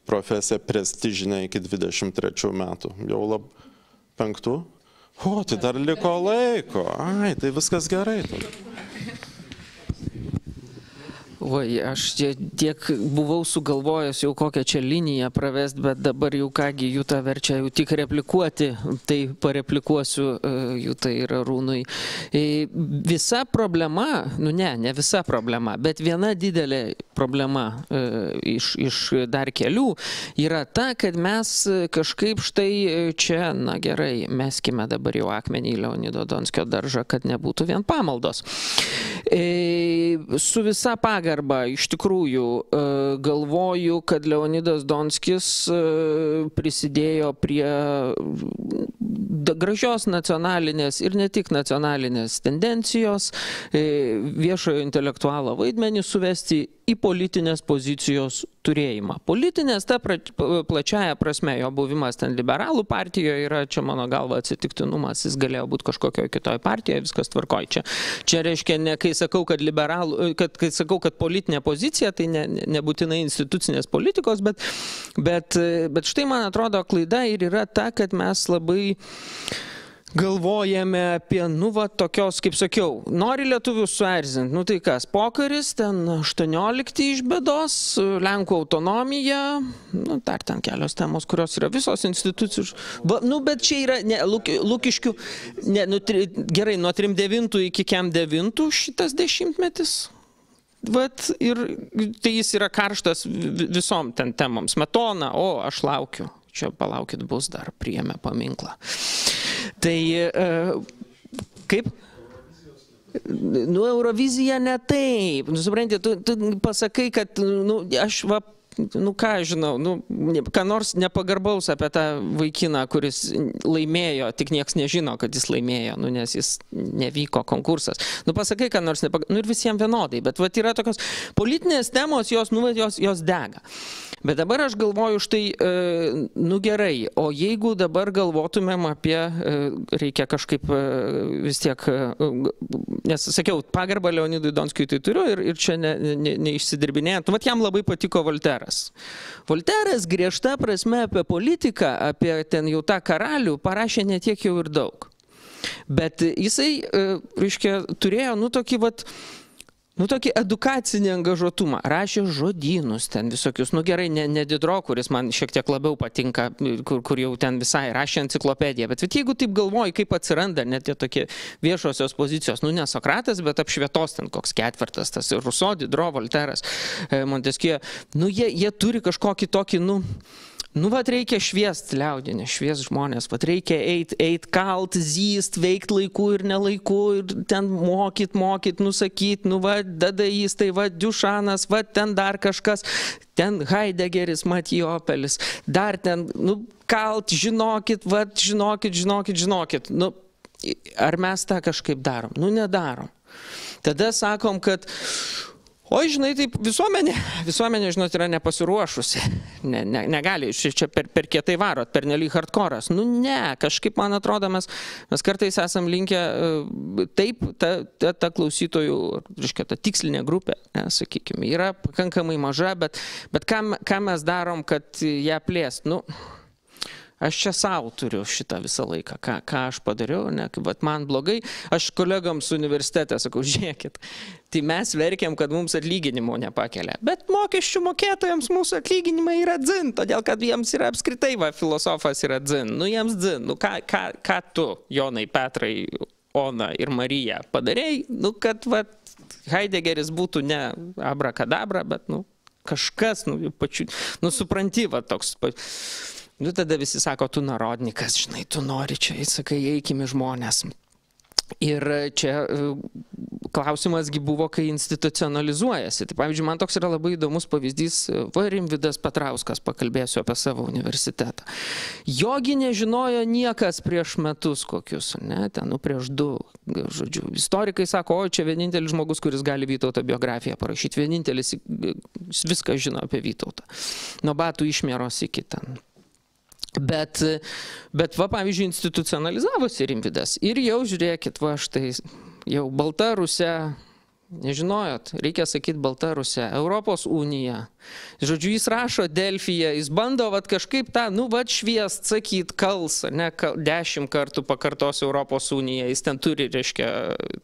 profesiją prestižinę iki 23 metų. Jau lab penktų? O, tai dar liko laiko. Ai, tai viskas gerai. Tada. Oi, aš čia tiek buvau sugalvojęs jau kokią čia liniją pravest, bet dabar jau kągi jų tą verčia jau tik replikuoti, tai pareplikuosiu e, jų tai yra rūnui. E, visa problema, nu ne, ne visa problema, bet viena didelė problema e, iš, iš dar kelių yra ta, kad mes kažkaip štai čia, na gerai, meskime dabar jau akmenį į Leonido Donskio daržą, kad nebūtų vien pamaldos. Su visa pagarba iš tikrųjų e, galvoju, kad Leonidas Donskis e, prisidėjo prie gražios nacionalinės ir ne tik nacionalinės tendencijos e, viešojo intelektualo vaidmenį suvesti į politinės pozicijos turėjimą. Politinės, ta pra, plačiaja prasme, jo buvimas ten liberalų partijoje yra, čia mano galva, atsitiktinumas, jis galėjo būti kažkokioje kitoje partijoje, viskas tvarkoja. Čia, čia reiškia, ne kai sakau, kad liberalų, kad, kai sakau, kad politinė pozicija, tai ne, ne, nebūtinai institucinės politikos, bet, bet, bet štai man atrodo klaida ir yra ta, kad mes labai galvojame apie, nu, va, tokios, kaip sakiau, nori lietuvius suerzinti, nu tai kas, pokaris, ten 18 iš bėdos, Lenkų autonomija, nu, dar ten kelios temos, kurios yra visos institucijos, ba, nu, bet čia yra, ne, lūk, lūkiškių, ne, nu, tri, gerai, nuo 39 iki kiam 9 šitas dešimtmetis. Vat ir tai jis yra karštas visom ten temom. Smetona, o aš laukiu čia palaukit bus dar priėmė paminklą. Tai e, kaip? Nu, Eurovizija ne taip. Nu, suprantate, tu, tu pasakai, kad, nu, aš va nu ką žinau, nu, ką nors nepagarbaus apie tą vaikiną, kuris laimėjo, tik niekas nežino, kad jis laimėjo, nu, nes jis nevyko konkursas. Nu, pasakai, ką nors nepagarbaus, nu ir visiems vienodai, bet va, yra tokios politinės temos, jos, nu, jos, jos dega. Bet dabar aš galvoju štai, e, nu gerai, o jeigu dabar galvotumėm apie, e, reikia kažkaip e, vis tiek, nes sakiau, pagarbą Leonidui Donskijui tai turiu ir, ir čia neišsidirbinėjant, ne, ne, ne vat jam labai patiko Volteras. Volteras griežta prasme apie politiką, apie ten jau tą karalių parašė netiek jau ir daug. Bet jisai, reiškia, turėjo, nu, tokį, vat, nu tokį edukacinį angažuotumą, rašė žodynus ten visokius, nu gerai, ne, ne Didro, kuris man šiek tiek labiau patinka, kur, kur jau ten visai rašė enciklopediją, bet, bet jeigu taip galvoji, kaip atsiranda net tie tokie viešosios pozicijos, nu ne Sokratas, bet apšvietos ten koks ketvirtas, tas Ruso, Didro, Volteras, e, Montesquieu, nu jie, jie turi kažkokį tokį, nu, Nu, vad reikia šviest liaudinį, šviest žmonės, vad reikia eit, eit kalt, zyst, veikt laiku ir nelaiku, ir ten mokyt, mokyt, nusakyt, nu, vad, dadaistai, vad, Diušanas, vad, ten dar kažkas, ten Heideggeris, Matijopelis, dar ten, nu, kalt, žinokit, vad, žinokit, žinokit, žinokit. Nu, ar mes tą kažkaip darom? Nu, nedarom. Tada sakom, kad O žinai, taip visuomenė, visuomenė, žinot, yra nepasiruošusi. Ne, ne, negali, čia per, per kietai varot, per nelyg hardcore'as. Nu ne, kažkaip man atrodo, mes, mes kartais esam linkę, e, taip, ta, ta, ta klausytojų, reiškia, ta tikslinė grupė, ne, sakykime, yra pakankamai maža, bet, bet ką, ką mes darom, kad ją plėst? Nu, Aš čia savo turiu šitą visą laiką, ką, ką aš padariau, ne, bet man blogai. Aš kolegams universitete sakau, žiūrėkit, tai mes verkiam, kad mums atlyginimo nepakelia. Bet mokesčių mokėtojams mūsų atlyginimai yra dzin, todėl kad jiems yra apskritai, va, filosofas yra dzin. Nu, jiems dzin. Nu, ką, ką, ką tu, Jonai, Petrai, Ona ir Marija padarėjai, nu, kad, va, Heideggeris būtų ne abrakadabra, bet, nu, kažkas, nu, pačiu, nu, supranti, va, toks. Pa, Nu tada visi sako, tu narodnikas, žinai, tu nori čia, sakai, eikime žmonės. Ir čia e, klausimasgi buvo, kai institucionalizuojasi. Tai pavyzdžiui, man toks yra labai įdomus pavyzdys, e, va Rimvidas Petrauskas, pakalbėsiu apie savo universitetą. Jogi nežinojo niekas prieš metus kokius, ne, ten, nu, prieš du, žodžiu. Istorikai sako, o čia vienintelis žmogus, kuris gali Vytauto biografiją parašyti, vienintelis viską žino apie Vytautą. Nuo batų išmėros iki ten Bet, bet va, pavyzdžiui, institucionalizavosi rimvidas ir jau žiūrėkit, va, štai jau Baltarusė Nežinojot, reikia sakyti Baltarusija, Europos unija. Žodžiu, jis rašo Delfiją, jis bando vat, kažkaip tą, nu, vad šviest, sakyt, kals, ne, kal, dešimt kartų pakartos Europos uniją. Jis ten turi, reiškia,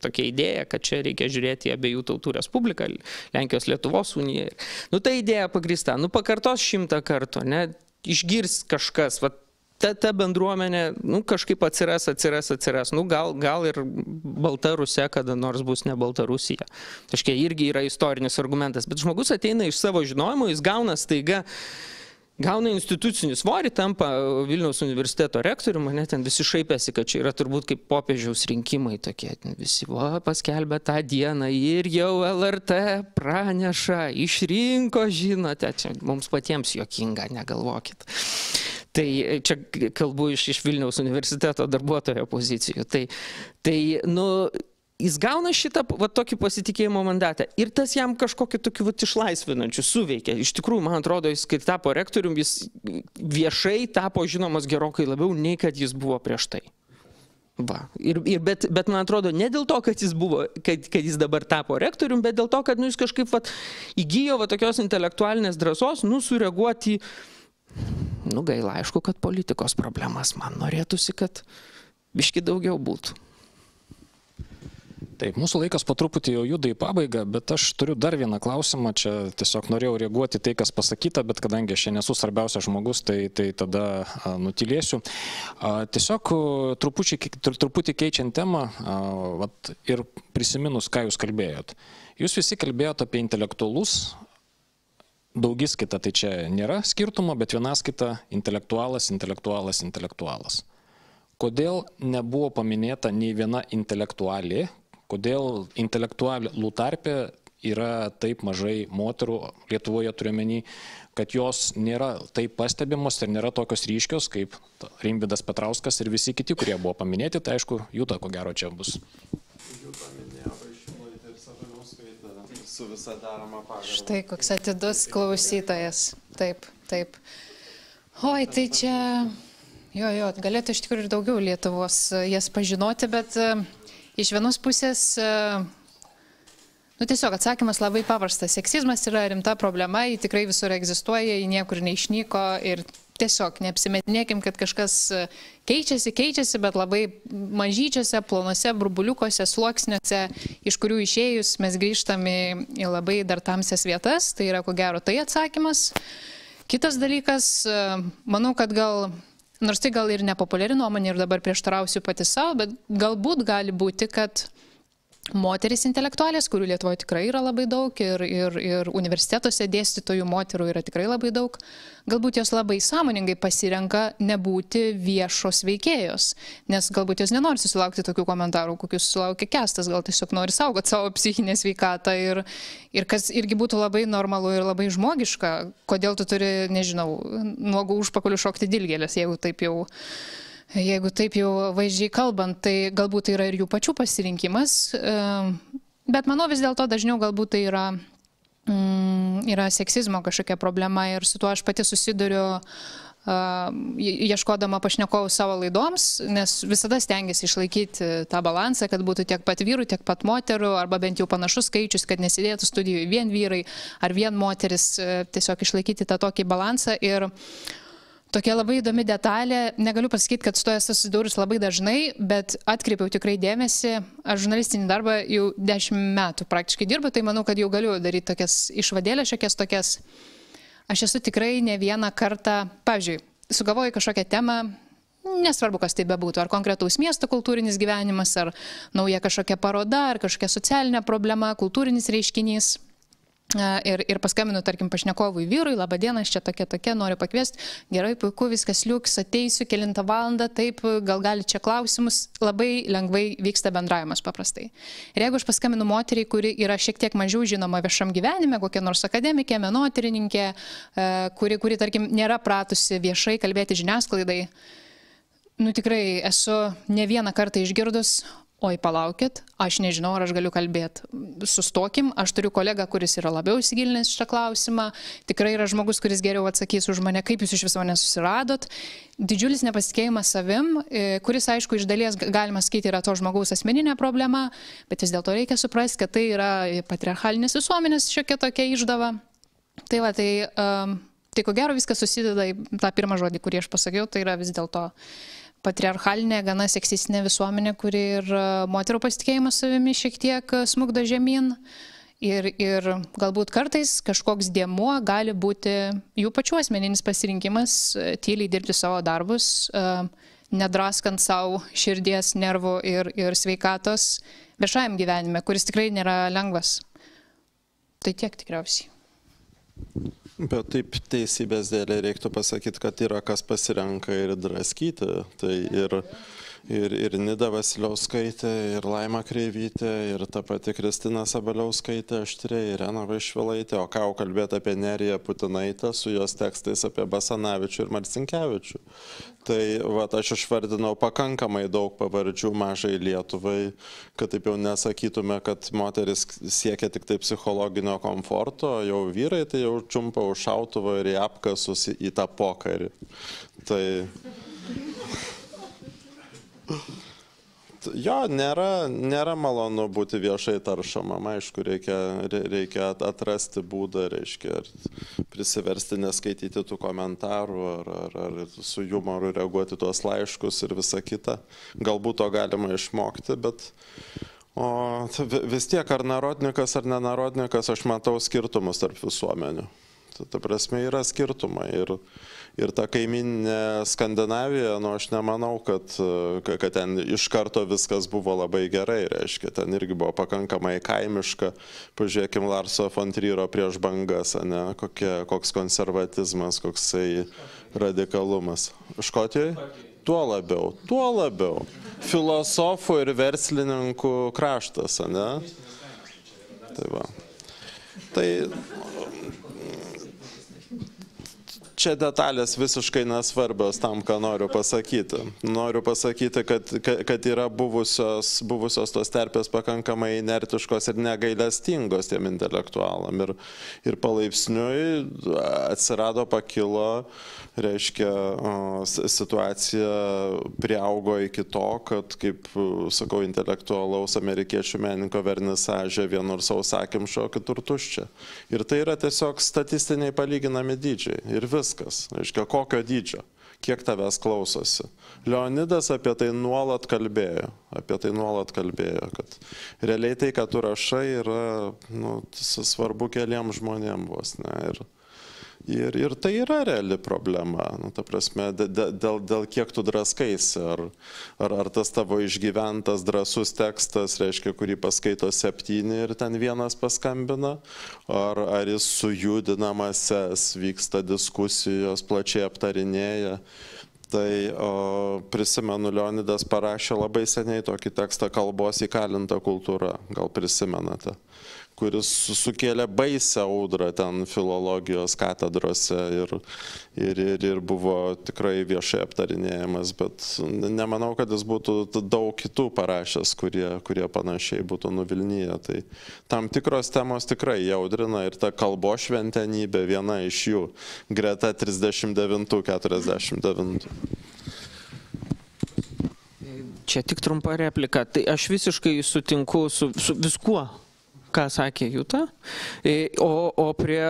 tokia idėja, kad čia reikia žiūrėti į abiejų tautų respubliką, Lenkijos Lietuvos uniją. Nu, ta idėja pagrįsta, nu, pakartos šimtą kartų, ne, išgirs kažkas, vat, ta, ta bendruomenė nu, kažkaip atsiras, atsiras, atsiras. Nu, gal, gal ir Baltarusija kada nors bus ne Baltarusija. Kažkiek irgi yra istorinis argumentas. Bet žmogus ateina iš savo žinojimo, jis gauna staiga gauna institucinį svorį, tampa Vilniaus universiteto rektoriumi, mane ten visi šaipėsi, kad čia yra turbūt kaip popiežiaus rinkimai tokie, visi va, paskelbė tą dieną ir jau LRT praneša, išrinko, žinote, čia mums patiems jokinga, negalvokit. Tai čia kalbu iš, iš Vilniaus universiteto darbuotojo pozicijų. Tai, tai nu, jis gauna šitą va, tokį pasitikėjimo mandatą ir tas jam kažkokį tokį va, išlaisvinančių suveikia. Iš tikrųjų, man atrodo, jis kai tapo rektorium, jis viešai tapo žinomas gerokai labiau, nei kad jis buvo prieš tai. Va. Ir, ir bet, bet man atrodo, ne dėl to, kad jis, buvo, kad, kad jis dabar tapo rektorium, bet dėl to, kad nu, jis kažkaip va, įgyjo va, tokios intelektualinės drąsos, nu, sureaguoti į Nu gaila, aišku, kad politikos problemas man norėtųsi, kad biški daugiau būtų. Taip, mūsų laikas po truputį jau juda į pabaigą, bet aš turiu dar vieną klausimą. Čia tiesiog norėjau reaguoti tai, kas pasakyta, bet kadangi aš nesu svarbiausias žmogus, tai, tai tada nutilėsiu. Tiesiog truputį, truputį keičiant temą vat, ir prisiminus, ką jūs kalbėjot. Jūs visi kalbėjot apie intelektualus, daugis kita, tai čia nėra skirtumo, bet vienas kita intelektualas, intelektualas, intelektualas. Kodėl nebuvo paminėta nei viena intelektualė, kodėl intelektualų tarpe yra taip mažai moterų, Lietuvoje turiuomenį, kad jos nėra taip pastebimos ir nėra tokios ryškios kaip Rimbidas Petrauskas ir visi kiti, kurie buvo paminėti, tai aišku, Jūta ko gero čia bus. Su visa daroma pagarba. Štai koks atidus klausytojas. Taip, taip. Oi, tai čia, jo, jo, galėtų iš tikrųjų ir daugiau Lietuvos jas pažinoti, bet iš vienos pusės, uh, nu tiesiog atsakymas labai paprastas. Seksizmas yra rimta problema, ji tikrai visur egzistuoja, ji niekur neišnyko ir tiesiog neapsimetinėkim, kad kažkas e, keičiasi, keičiasi, bet labai mažyčiose, plonuose, burbuliukose, sluoksniuose, iš kurių išėjus mes grįžtam į, į labai dar tamsias vietas, tai yra ko gero tai atsakymas. Kitas dalykas, e, manau, kad gal, nors tai gal ir nepopuliari nuomonė ir dabar prieštarausiu pati savo, bet galbūt gali būti, kad moteris intelektualės, kurių Lietuvoje tikrai yra labai daug ir, ir, ir universitetuose dėstytojų moterų yra tikrai labai daug, galbūt jos labai sąmoningai pasirenka nebūti viešos veikėjos, nes galbūt jos nenori susilaukti tokių komentarų, kokius sulaukia kestas, gal tiesiog nori saugoti savo psichinę sveikatą ir, ir kas irgi būtų labai normalu ir labai žmogiška, kodėl tu turi, nežinau, nuogų užpakalių šokti dilgėlės, jeigu taip jau Jeigu taip jau vaizdžiai kalbant, tai galbūt tai yra ir jų pačių pasirinkimas, bet manau vis dėlto dažniau galbūt tai yra, mm, yra seksizmo kažkokia problema ir su tuo aš pati susiduriu ieškodama pašnekovų savo laidoms, nes visada stengiasi išlaikyti tą balansą, kad būtų tiek pat vyrų, tiek pat moterų, arba bent jau panašus skaičius, kad nesidėtų studijoje vien vyrai ar vien moteris, tiesiog išlaikyti tą tokį balansą. Ir Tokia labai įdomi detalė, negaliu pasakyti, kad su to esu susidūrus labai dažnai, bet atkreipiau tikrai dėmesį, aš žurnalistinį darbą jau dešimt metų praktiškai dirbu, tai manau, kad jau galiu daryti tokias išvadėlės, šiokias tokias. Aš esu tikrai ne vieną kartą, pavyzdžiui, sugavoju kažkokią temą, nesvarbu, kas tai bebūtų, ar konkretaus miesto kultūrinis gyvenimas, ar nauja kažkokia paroda, ar kažkokia socialinė problema, kultūrinis reiškinys Ir, ir paskambinu, tarkim, pašnekovui vyrui, laba diena, aš čia tokia tokia, noriu pakviesti, gerai, puiku, viskas liuks, ateisiu, kilintą valandą, taip, gal gali čia klausimus, labai lengvai vyksta bendravimas paprastai. Ir jeigu aš paskambinu moteriai, kuri yra šiek tiek mažiau žinoma viešam gyvenime, kokia nors akademikė, menotyrininkė, kuri, kuri, tarkim, nėra pratusi viešai kalbėti žiniasklaidai, nu tikrai esu ne vieną kartą išgirdus, oi palaukit, aš nežinau, ar aš galiu kalbėti. Sustokim, aš turiu kolegą, kuris yra labiau įsigilinęs šitą klausimą, tikrai yra žmogus, kuris geriau atsakys už mane, kaip jūs iš viso mane susiradot. Didžiulis nepasitikėjimas savim, e, kuris, aišku, iš dalies galima sakyti yra to žmogaus asmeninė problema, bet vis dėlto reikia suprasti, kad tai yra patriarchalinės visuomenės šiokia tokia išdava. Tai va, tai, um, tai ko gero viskas susideda į tą pirmą žodį, kurį aš pasakiau, tai yra vis dėlto patriarchalinė, gana seksistinė visuomenė, kuri ir e, moterų pasitikėjimą savimi šiek tiek e, smugda žemyn. Ir, ir galbūt kartais kažkoks dėmuo gali būti jų pačių asmeninis pasirinkimas e, tyliai dirbti savo darbus, nedraskant savo širdies, nervų ir, ir sveikatos viešajam gyvenime, kuris tikrai nėra lengvas. Tai tiek tikriausiai. Bet taip teisybės dėlė reiktų pasakyti, kad yra kas pasirenka ir draskyti. Tai ir, ir, ir Nida Vasiliauskaitė, ir Laima Kreivytė, ir ta pati Kristina Sabaliauskaitė aštrė, ir Rena Vaišvilaitė, o ką jau kalbėti apie Neriją Putinaitę su jos tekstais apie Basanavičių ir Marcinkievičių. Tai va, aš išvardinau pakankamai daug pavardžių mažai Lietuvai, kad taip jau nesakytume, kad moteris siekia tik tai psichologinio komforto, jau vyrai tai jau čiumpa už šautuvo ir į apkasus į tą pokarį. Tai jo, nėra, nėra malonu būti viešai taršomam, aišku, reikia, reikia atrasti būdą, reiškia, prisiversti neskaityti tų komentarų ar, ar, ar su humoru reaguoti tuos laiškus ir visa kita. Galbūt to galima išmokti, bet o, vis tiek ar narodnikas ar nenarodnikas, aš matau skirtumus tarp visuomenių. Ta, ta prasme yra skirtumai ir ir ta kaiminė Skandinavija, nu aš nemanau, kad, kad ten iš karto viskas buvo labai gerai, reiškia, ten irgi buvo pakankamai kaimiška. Pažiūrėkim Larso Fontryro prieš bangas, ne, kokie, koks konservatizmas, koksai radikalumas. Škotijoje? Tuo labiau, tuo labiau. Filosofų ir verslininkų kraštas, ne? Tai va. Tai čia detalės visiškai nesvarbios tam, ką noriu pasakyti. Noriu pasakyti, kad, kad yra buvusios, buvusios tos terpės pakankamai inertiškos ir negailestingos tiem intelektualam. Ir, ir palaipsniui atsirado, pakilo, reiškia, situacija priaugo iki to, kad, kaip sakau, intelektualaus amerikiečių meninko vernisažė vienur sausakimšo, kitur tuščia. Ir tai yra tiesiog statistiniai palyginami dydžiai. Ir viskas viskas. Reiškia, kokio dydžio, kiek tavęs klausosi. Leonidas apie tai nuolat kalbėjo, apie tai nuolat kalbėjo, kad realiai tai, ką tu rašai, yra nu, svarbu keliam žmonėm vos. Ne, ir, Ir, ir tai yra reali problema, nu, ta prasme, dėl, dėl kiek tu draskaisi, ar, ar, ar tas tavo išgyventas drasus tekstas, reiškia, kurį paskaito septyni ir ten vienas paskambina, ar, ar jis sujudinamas, vyksta diskusijos, plačiai aptarinėja. Tai o, prisimenu, Leonidas parašė labai seniai tokį tekstą kalbos įkalinta kultūra, gal prisimenate kuris sukėlė baisę audrą ten filologijos katedrose ir, ir, ir, ir buvo tikrai viešai aptarinėjamas, bet nemanau, kad jis būtų daug kitų parašęs, kurie, kurie panašiai būtų nuvilnyje. Tai tam tikros temos tikrai jaudrina ir ta kalbo šventenybė viena iš jų, greta 39-49. Čia tik trumpa replika. Tai aš visiškai sutinku su, su viskuo, ką sakė Jūta. E, o, o prie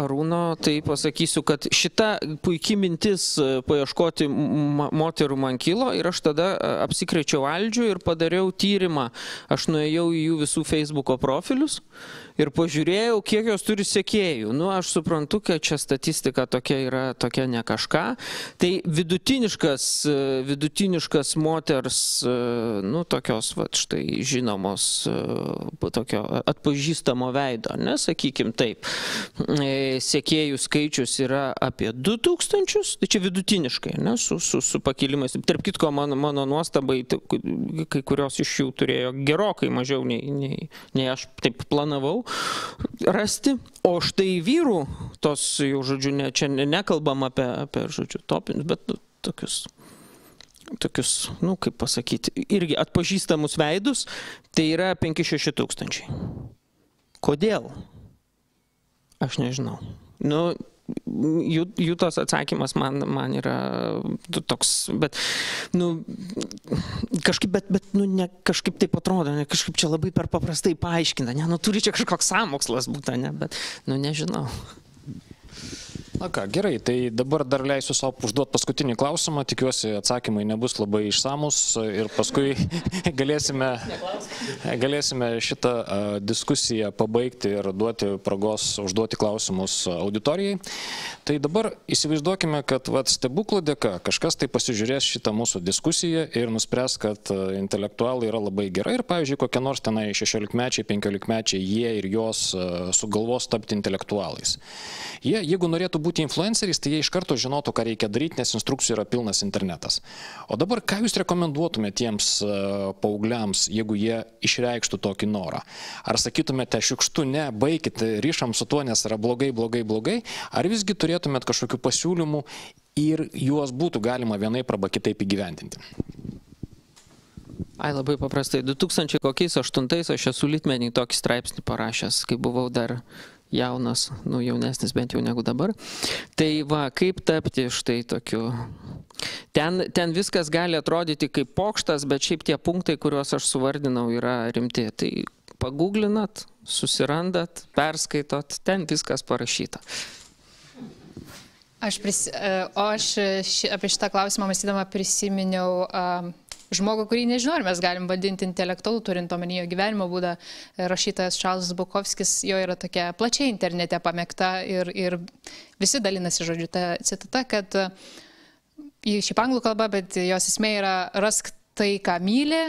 Arūno tai pasakysiu, kad šita puikia mintis e, paieškoti moterų man kilo ir aš tada apsikrečiau Aldžių ir padariau tyrimą. Aš nuėjau į jų visų Facebook'o profilius ir pažiūrėjau, kiek jos turi sekėjų. Nu, aš suprantu, kad čia statistika tokia yra tokia ne kažką. Tai vidutiniškas, vidutiniškas moters, nu, tokios, va, štai, žinomos, tokio atpažįstamo veido, nesakykim taip. E, sekėjų skaičius yra apie 2000, tai čia vidutiniškai, ne, su, su, su pakilimais. Tarp kitko, mano, mano nuostabai, kai kurios iš jų turėjo gerokai mažiau nei, nei, nei aš taip planavau rasti. O štai vyrų, tos jau žodžiu, ne, čia nekalbam apie, apie žodžiu, topinius, bet nu, tokius tokius, nu, kaip pasakyti, irgi atpažįstamus veidus, tai yra 5-6 tūkstančiai. Kodėl? Aš nežinau. Nu, jų, jų tos atsakymas man, man yra toks, bet, nu, kažkaip, bet, bet, nu, ne, kažkaip taip atrodo, ne, kažkaip čia labai per paprastai paaiškina, ne, nu, turi čia kažkoks samokslas būtų, ne, bet, nu, nežinau. Na ką, gerai, tai dabar dar leisiu savo užduoti paskutinį klausimą, tikiuosi atsakymai nebus labai išsamus ir paskui galėsime, galėsime šitą diskusiją pabaigti ir duoti progos užduoti klausimus auditorijai. Tai dabar įsivaizduokime, kad vat, stebuklų dėka kažkas tai pasižiūrės šitą mūsų diskusiją ir nuspręs, kad intelektualai yra labai gerai ir, pavyzdžiui, kokie nors tenai 16-mečiai, 15-mečiai, jie ir jos sugalvos tapti intelektualais. Jie, jeigu norėtų būti influenceriais, tai jie iš karto žinotų, ką reikia daryti, nes instrukcijų yra pilnas internetas. O dabar ką jūs rekomenduotumėte tiems uh, paaugliams, jeigu jie išreikštų tokį norą? Ar sakytumėte, šiukštu, ne, baikit, ryšam su tuo, nes yra blogai, blogai, blogai, ar visgi turėtumėt kažkokių pasiūlymų ir juos būtų galima vienaip arba kitaip įgyvendinti? Ai, labai paprastai. 2008 aš esu litmenį tokį straipsnį parašęs, kai buvau dar jaunas, nu jaunesnis bent jau negu dabar. Tai va, kaip tapti štai tokiu. Ten, ten viskas gali atrodyti kaip pokštas, bet šiaip tie punktai, kuriuos aš suvardinau, yra rimti. Tai paguglinat, susirandat, perskaitot, ten viskas parašyta. Aš, pris, o aš ši, apie šitą klausimą mąstydama prisiminiau uh, žmogų, kurį nežinau, ar mes galim vadinti intelektualų, turint omenyje gyvenimo būdą. Rašytojas Čarlzas Bukovskis, jo yra tokia plačiai internete pamėgta ir, ir visi dalinasi žodžiu tą citatą, kad į šiaip anglų kalbą, bet jos esmė yra rask tai, ką myli.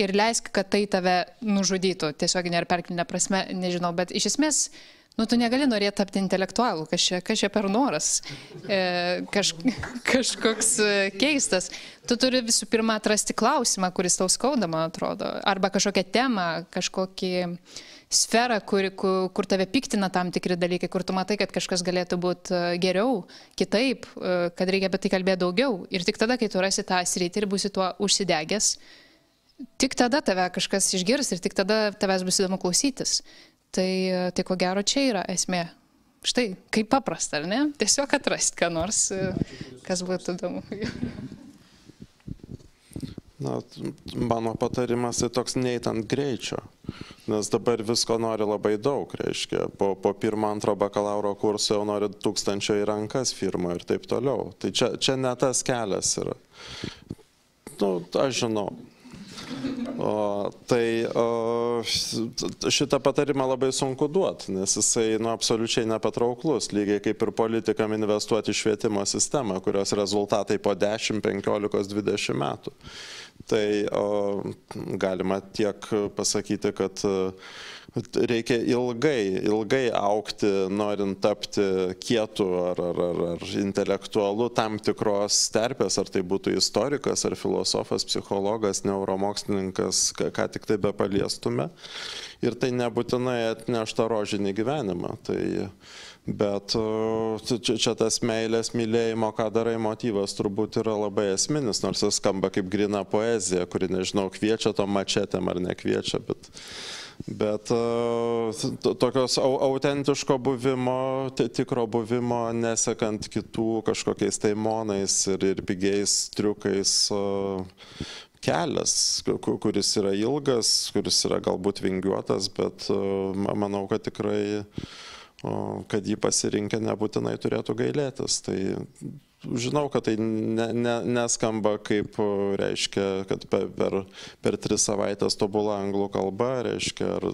Ir leisk, kad tai tave nužudytų, tiesiog ne ar perkelinę prasme, nežinau, bet iš esmės Nu, tu negali norėti tapti intelektualų, kas čia, kas čia per noras, e, kaž, kažkoks e, keistas. Tu turi visų pirma atrasti klausimą, kuris tau skauda, man atrodo, arba kažkokią temą, kažkokį sferą, kur, kur, kur tave piktina tam tikri dalykai, kur tu matai, kad kažkas galėtų būti e, geriau, kitaip, e, kad reikia apie tai kalbėti daugiau. Ir tik tada, kai tu rasi tą sritį ir būsi tuo užsidegęs, tik tada tave kažkas išgirs ir tik tada tavęs bus įdomu klausytis. Tai, tai ko gero čia yra esmė. Štai, kaip paprasta, ar ne? Tiesiog atrasti, ką nors, kas būtų įdomu. Na, mano patarimas tai toks neįtant greičio, nes dabar visko nori labai daug, reiškia, po, po pirmo, antro bakalauro kurso jau nori tūkstančio į rankas firmą ir taip toliau. Tai čia, čia ne tas kelias yra. Nu, aš žinau, O, tai o, šitą patarimą labai sunku duoti, nes jisai nu, absoliučiai nepatrauklus, lygiai kaip ir politikam investuoti švietimo sistemą, kurios rezultatai po 10, 15, 20 metų. Tai o, galima tiek pasakyti, kad reikia ilgai, ilgai aukti, norint tapti kietų ar, ar, ar, ar intelektualu tam tikros terpės, ar tai būtų istorikas, ar filosofas, psichologas, neuromokslininkas, ką, tik tai be paliestume. Ir tai nebūtinai atnešta rožinį gyvenimą. Tai, Bet čia, čia tas meilės, mylėjimo, ką darai motyvas turbūt yra labai esminis, nors jis skamba kaip grina poezija, kuri, nežinau, kviečia to mačetėm ar nekviečia, bet Bet e, tokios autentiško buvimo, tikro buvimo, nesekant kitų kažkokiais taimonais ir, ir pigiais triukais e, kelias, kuris yra ilgas, kuris yra galbūt vingiuotas, bet e, manau, kad tikrai, kad jį pasirinkę nebūtinai turėtų gailėtis. Tai žinau, kad tai ne, ne, neskamba kaip, reiškia, kad per, per, per tris savaitės tobulą anglų kalbą, reiškia, ar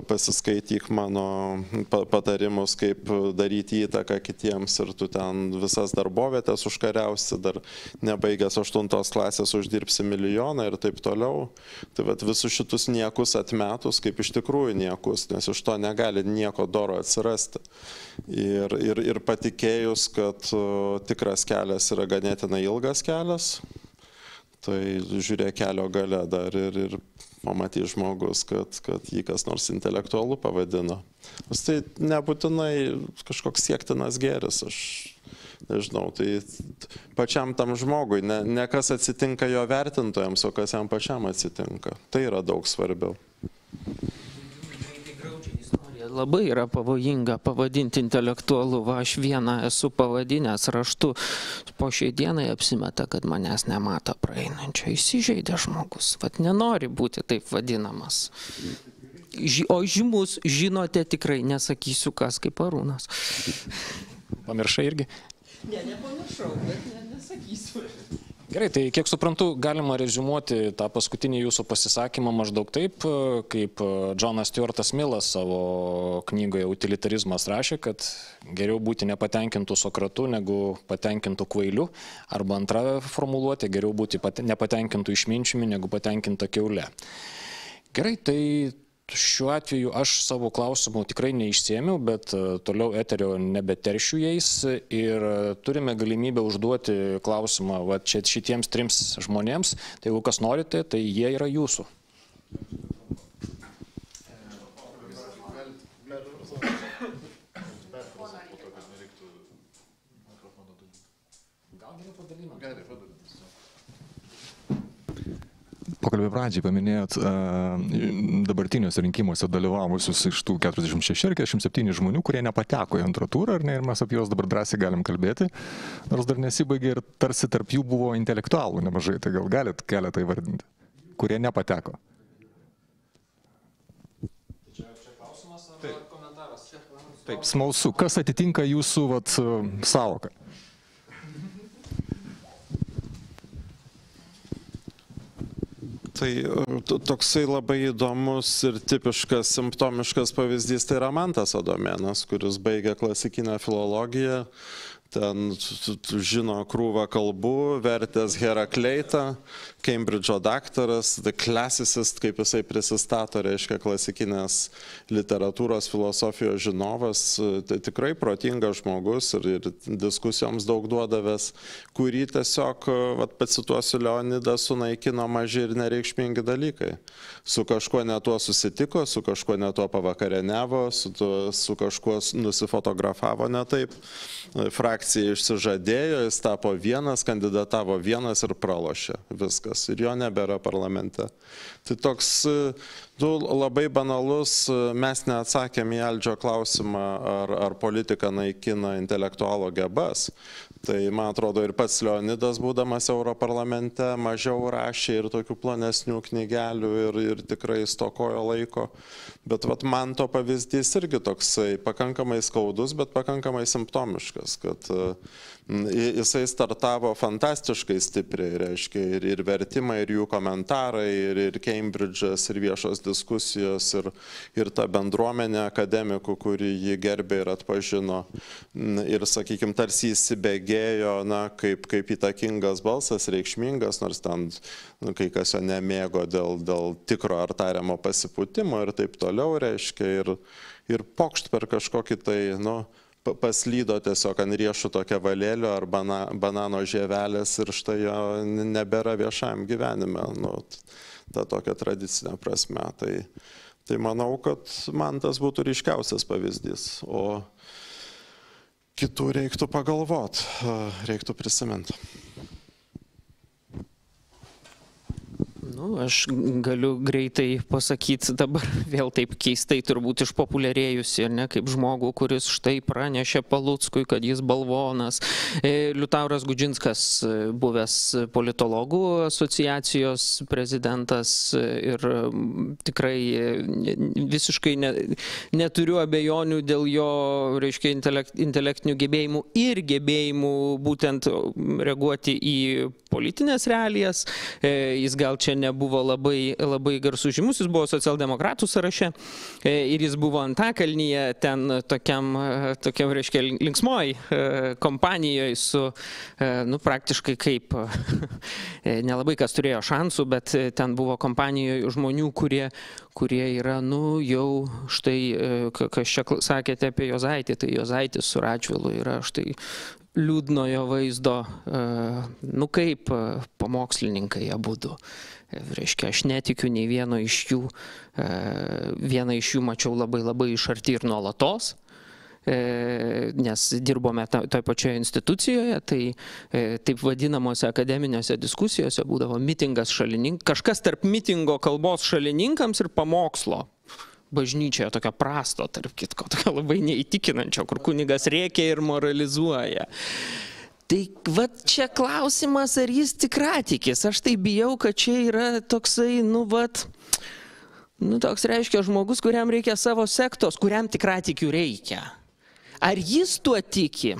pasiskaityk mano patarimus, kaip daryti įtaką kitiems ir tu ten visas darbovietės užkariausi, dar nebaigęs aštuntos klasės uždirbsi milijoną ir taip toliau. Tai vat, visus šitus niekus atmetus, kaip iš tikrųjų niekus, nes iš to negali nieko doro atsirasti. Ir, ir, ir patikėjus, kad tikras kelias yra ganėtinai ilgas kelias, tai žiūrėk kelio gale dar ir, ir pamatys žmogus, kad, kad jį kas nors intelektualu pavadino. Nors tai nebūtinai kažkoks siektinas geris, aš nežinau, tai pačiam tam žmogui, ne, ne kas atsitinka jo vertintojams, o kas jam pačiam atsitinka. Tai yra daug svarbiau. Labai yra pavojinga pavadinti intelektualu. Va, aš vieną esu pavadinęs raštu. Po šiai dienai apsimeta, kad manęs nemato praeinančio. Įsižeidė žmogus. Vat nenori būti taip vadinamas. O žymus žinote tikrai, nesakysiu kas kaip arūnas. Pamiršai irgi? Ne, nepamiršau, bet ne, nesakysiu. Gerai, tai kiek suprantu, galima rezumuoti tą paskutinį jūsų pasisakymą maždaug taip, kaip Džonas Stuartas Milas savo knygoje Utilitarizmas rašė, kad geriau būti nepatenkintų Sokratu negu patenkintų kvailiu, arba antra formuluotė, geriau būti nepatenkintų išminčiumi negu patenkinta keule. Gerai, tai šiuo atveju aš savo klausimų tikrai neišsėmiau, bet e, toliau eterio nebeteršiu jais ir turime galimybę užduoti klausimą va, šitiems trims žmonėms. Tai jeigu kas norite, tai jie yra jūsų. Gal geriau padalinam? Gerai, padalinam. Pokalbio pradžiai paminėjot dabartiniuose rinkimuose dalyvavusius iš tų 46 ar 47 žmonių, kurie nepateko į antrą turą, ar ne, ir mes apie juos dabar drąsiai galim kalbėti, nors dar nesibaigė ir tarsi tarp jų buvo intelektualų nemažai, tai gal galit keletą įvardinti, kurie nepateko. Čia, čia klausimas ar Taip. komentaras? Taip, smalsu, kas atitinka jūsų vat, savoką? Tai e, toksai labai įdomus ir tipiškas simptomiškas pavyzdys tai yra Mantas Adomėnas, kuris baigė klasikinę filologiją, ten žino krūvą kalbų, vertęs Herakleitą, Cambridge'o daktaras, The Classicist, kaip jisai prisistato, reiškia klasikinės literatūros filosofijos žinovas, tai tikrai protingas žmogus ir, ir diskusijoms daug duodavęs, kurį tiesiog, vat, pacituosiu Leonidą, sunaikino maži ir nereikšmingi dalykai. Su kažkuo netuo susitiko, su kažkuo netuo pavakarieniavo, su, tuo, su kažkuo nusifotografavo ne taip. Frakcija išsižadėjo, jis tapo vienas, kandidatavo vienas ir pralošė viskas ir jo nebėra parlamente. Tai toks du, labai banalus, mes neatsakėm į Aldžio klausimą, ar, ar politika naikina intelektualo gebas. Tai man atrodo ir pats Leonidas, būdamas Europarlamente, mažiau rašė ir tokių plonesnių knygelių ir, ir tikrai stokojo laiko. Bet vat, man to pavyzdys irgi toksai pakankamai skaudus, bet pakankamai simptomiškas, kad jisai startavo fantastiškai stipriai, reiškia, ir, ir vertimai, ir jų komentarai, ir, ir Cambridge'as, ir viešos diskusijos, ir, ir ta bendruomenė akademikų, kuri jį gerbė ir atpažino. Ir, sakykime, tarsi įsibėgėjo, na, kaip, kaip įtakingas balsas, reikšmingas, nors ten nu, kai kas jo nemėgo dėl, dėl tikro ar tariamo pasipūtimo ir taip toliau, reiškia, ir, ir pokšt per kažkokį tai, nu, paslydo tiesiog ant riešuto kevalėlio ar bana, banano žievelės ir štai jo nebėra viešajam gyvenime, nu, ta tokia tradicinė prasme. Tai, tai manau, kad man tas būtų ryškiausias pavyzdys, o kitų reiktų pagalvot, reiktų prisiminti. Nu, aš galiu greitai pasakyti dabar vėl taip keistai turbūt išpopuliarėjusi, ne kaip žmogų, kuris štai pranešė Palutskui, kad jis balvonas. E, Liutauras Gudžinskas, buvęs politologų asociacijos prezidentas ir tikrai visiškai ne, neturiu abejonių dėl jo, reiškia, intelekt, intelektinių gebėjimų ir gebėjimų būtent reaguoti į politinės realijas. E, jis gal čia nebuvo labai, labai garsus žymus, jis buvo socialdemokratų sąraše e, ir jis buvo Antakalnyje, ten tokiam, e, tokiam reiškia, linksmoj kompanijoje su, nu, praktiškai kaip, nelabai kas turėjo šansų, bet ten buvo kompanijoje žmonių, kurie, kurie yra, nu, jau štai, kas čia sakėte apie Jozaitį, tai Jozaitis su Račvilu yra štai liūdnojo vaizdo, nu kaip pamokslininkai jie būtų. Reiškia, aš netikiu nei vieno iš jų, vieną iš jų mačiau labai labai iš arti ir nuolatos. nes dirbome toje pačioje institucijoje, tai taip vadinamosi akademinėse diskusijose būdavo mitingas šalininkas, kažkas tarp mitingo kalbos šalininkams ir pamokslo bažnyčioje tokio prasto, tarp kitko, tokio labai neįtikinančio, kur kunigas rėkia ir moralizuoja. Tai va čia klausimas, ar jis tikratikis. Aš tai bijau, kad čia yra toksai, nu, vat, nu, toks reiškia žmogus, kuriam reikia savo sektos, kuriam tikratikių reikia. Ar jis tuo tiki?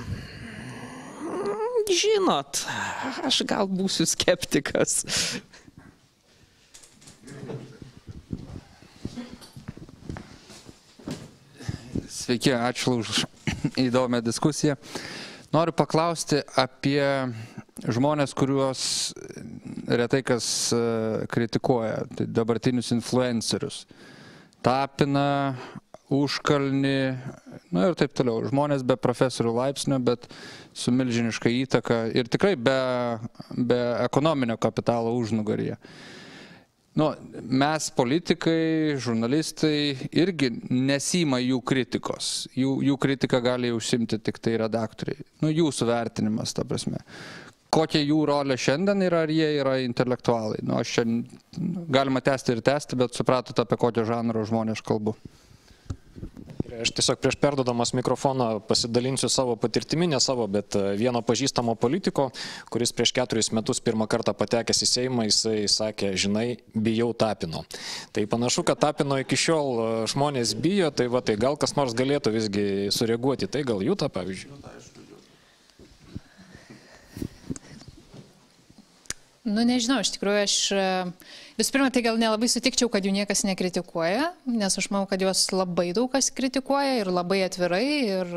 Žinot, aš gal būsiu skeptikas. Sveiki, ačiū už įdomią diskusiją. Noriu paklausti apie žmonės, kuriuos retai kas e, kritikuoja, tai dabartinius influencerius. Tapina, užkalni, na ir taip toliau. Žmonės be profesorių laipsnio, bet su milžiniška įtaka ir tikrai be, be ekonominio kapitalo užnugaryje. Nu, mes politikai, žurnalistai irgi nesima jų kritikos. Jų, jų kritiką gali užsimti tik tai redaktoriai. Nu, jūsų vertinimas, ta prasme. Kokia jų rolė šiandien yra, ar jie yra intelektualai? Nu, aš čia galima tęsti ir tęsti, bet supratote, apie kokio žanro žmonės kalbu. Aš tiesiog prieš perdodamas mikrofoną pasidalinsiu savo patirtimi, ne savo, bet e, vieno pažįstamo politiko, kuris prieš keturis metus pirmą kartą patekęs į Seimą, jisai sakė, žinai, bijau tapino. Tai panašu, kad tapino iki šiol e, žmonės bijo, tai va, tai gal kas nors galėtų visgi sureaguoti, tai gal jūta, pavyzdžiui. Nu, nežinau, iš tikrųjų aš visų pirma, tai gal nelabai sutikčiau, kad jų niekas nekritikuoja, nes aš manau, kad juos labai daug kas kritikuoja ir labai atvirai ir,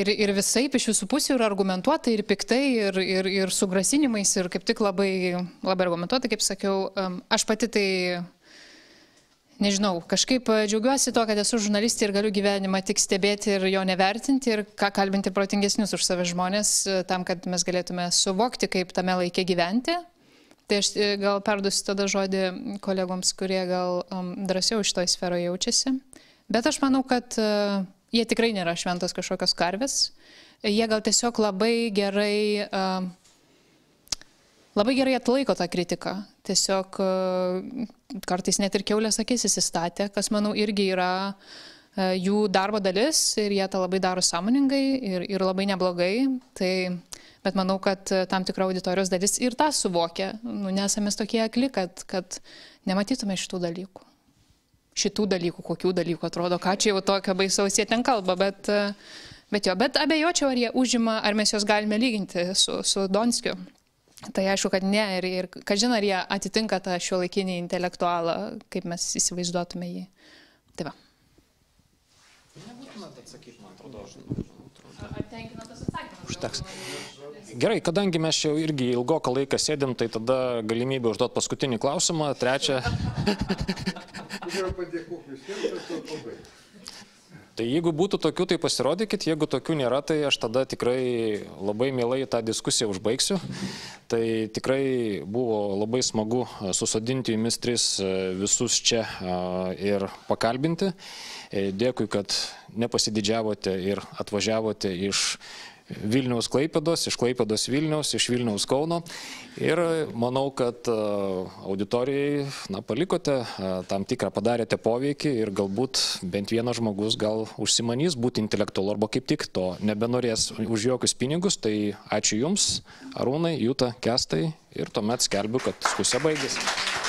ir, ir visai iš visų pusių ir argumentuotai, ir piktai, ir, ir, ir su grasinimais, ir kaip tik labai, labai argumentuotai, kaip sakiau, aš pati tai nežinau, kažkaip e, džiaugiuosi to, kad esu žurnalistė ir galiu gyvenimą tik stebėti ir jo nevertinti ir ką kalbinti protingesnius už save žmonės, e, tam, kad mes galėtume suvokti, kaip tame laikė gyventi. Tai aš e, gal perduosiu tada žodį kolegoms, kurie gal um, drąsiau iš to sferoje jaučiasi. Bet aš manau, kad uh, jie tikrai nėra šventos kažkokios karvės. Jie gal tiesiog labai gerai uh, labai gerai atlaiko tą kritiką. Tiesiog e, kartais net ir keulės akis įsistatė, kas manau irgi yra e, jų darbo dalis ir jie tą labai daro sąmoningai ir, ir labai neblogai. Tai, bet manau, kad tam tikra auditorijos dalis ir tą suvokia. Nu, nesame tokie akli, kad, kad nematytume šitų dalykų. Šitų dalykų, kokių dalykų atrodo, ką čia jau tokio baisaus jie ten kalba, bet, bet jo, bet abejočiau, ar jie užima, ar mes juos galime lyginti su, su Donskiu. Tai aišku, kad ne ir, ir kažin ar jie atitinka tą šio laikinį intelektualą, kaip mes įsivaizduotume jį. Tai va. Nebūtumėt atsakyti, man atrodo, aš tenkina tas atsakymas? Užteks. Gerai, kadangi mes čia irgi ilgoką laiką sėdim, tai tada galimybė užduoti paskutinį klausimą, trečią. Padėkok visiems, tai pabaigti. Tai jeigu būtų tokių, tai pasirodykit, jeigu tokių nėra, tai aš tada tikrai labai mielai tą diskusiją užbaigsiu. Tai tikrai buvo labai smagu susodinti jumis tris visus čia ir pakalbinti. E, dėkui, kad nepasididžiavote ir atvažiavote iš Vilniaus Klaipėdos, iš Klaipėdos Vilniaus, iš Vilniaus Kauno. Ir manau, kad e, auditorijai na, palikote e, tam tikrą, padarėte poveikį ir galbūt bent vienas žmogus gal užsimanys būti intelektualu arba kaip tik to nebenorės už jokius pinigus. Tai ačiū Jums, Arūnai, Jūta, Kestai ir tuomet skelbiu, kad diskusija baigėsi.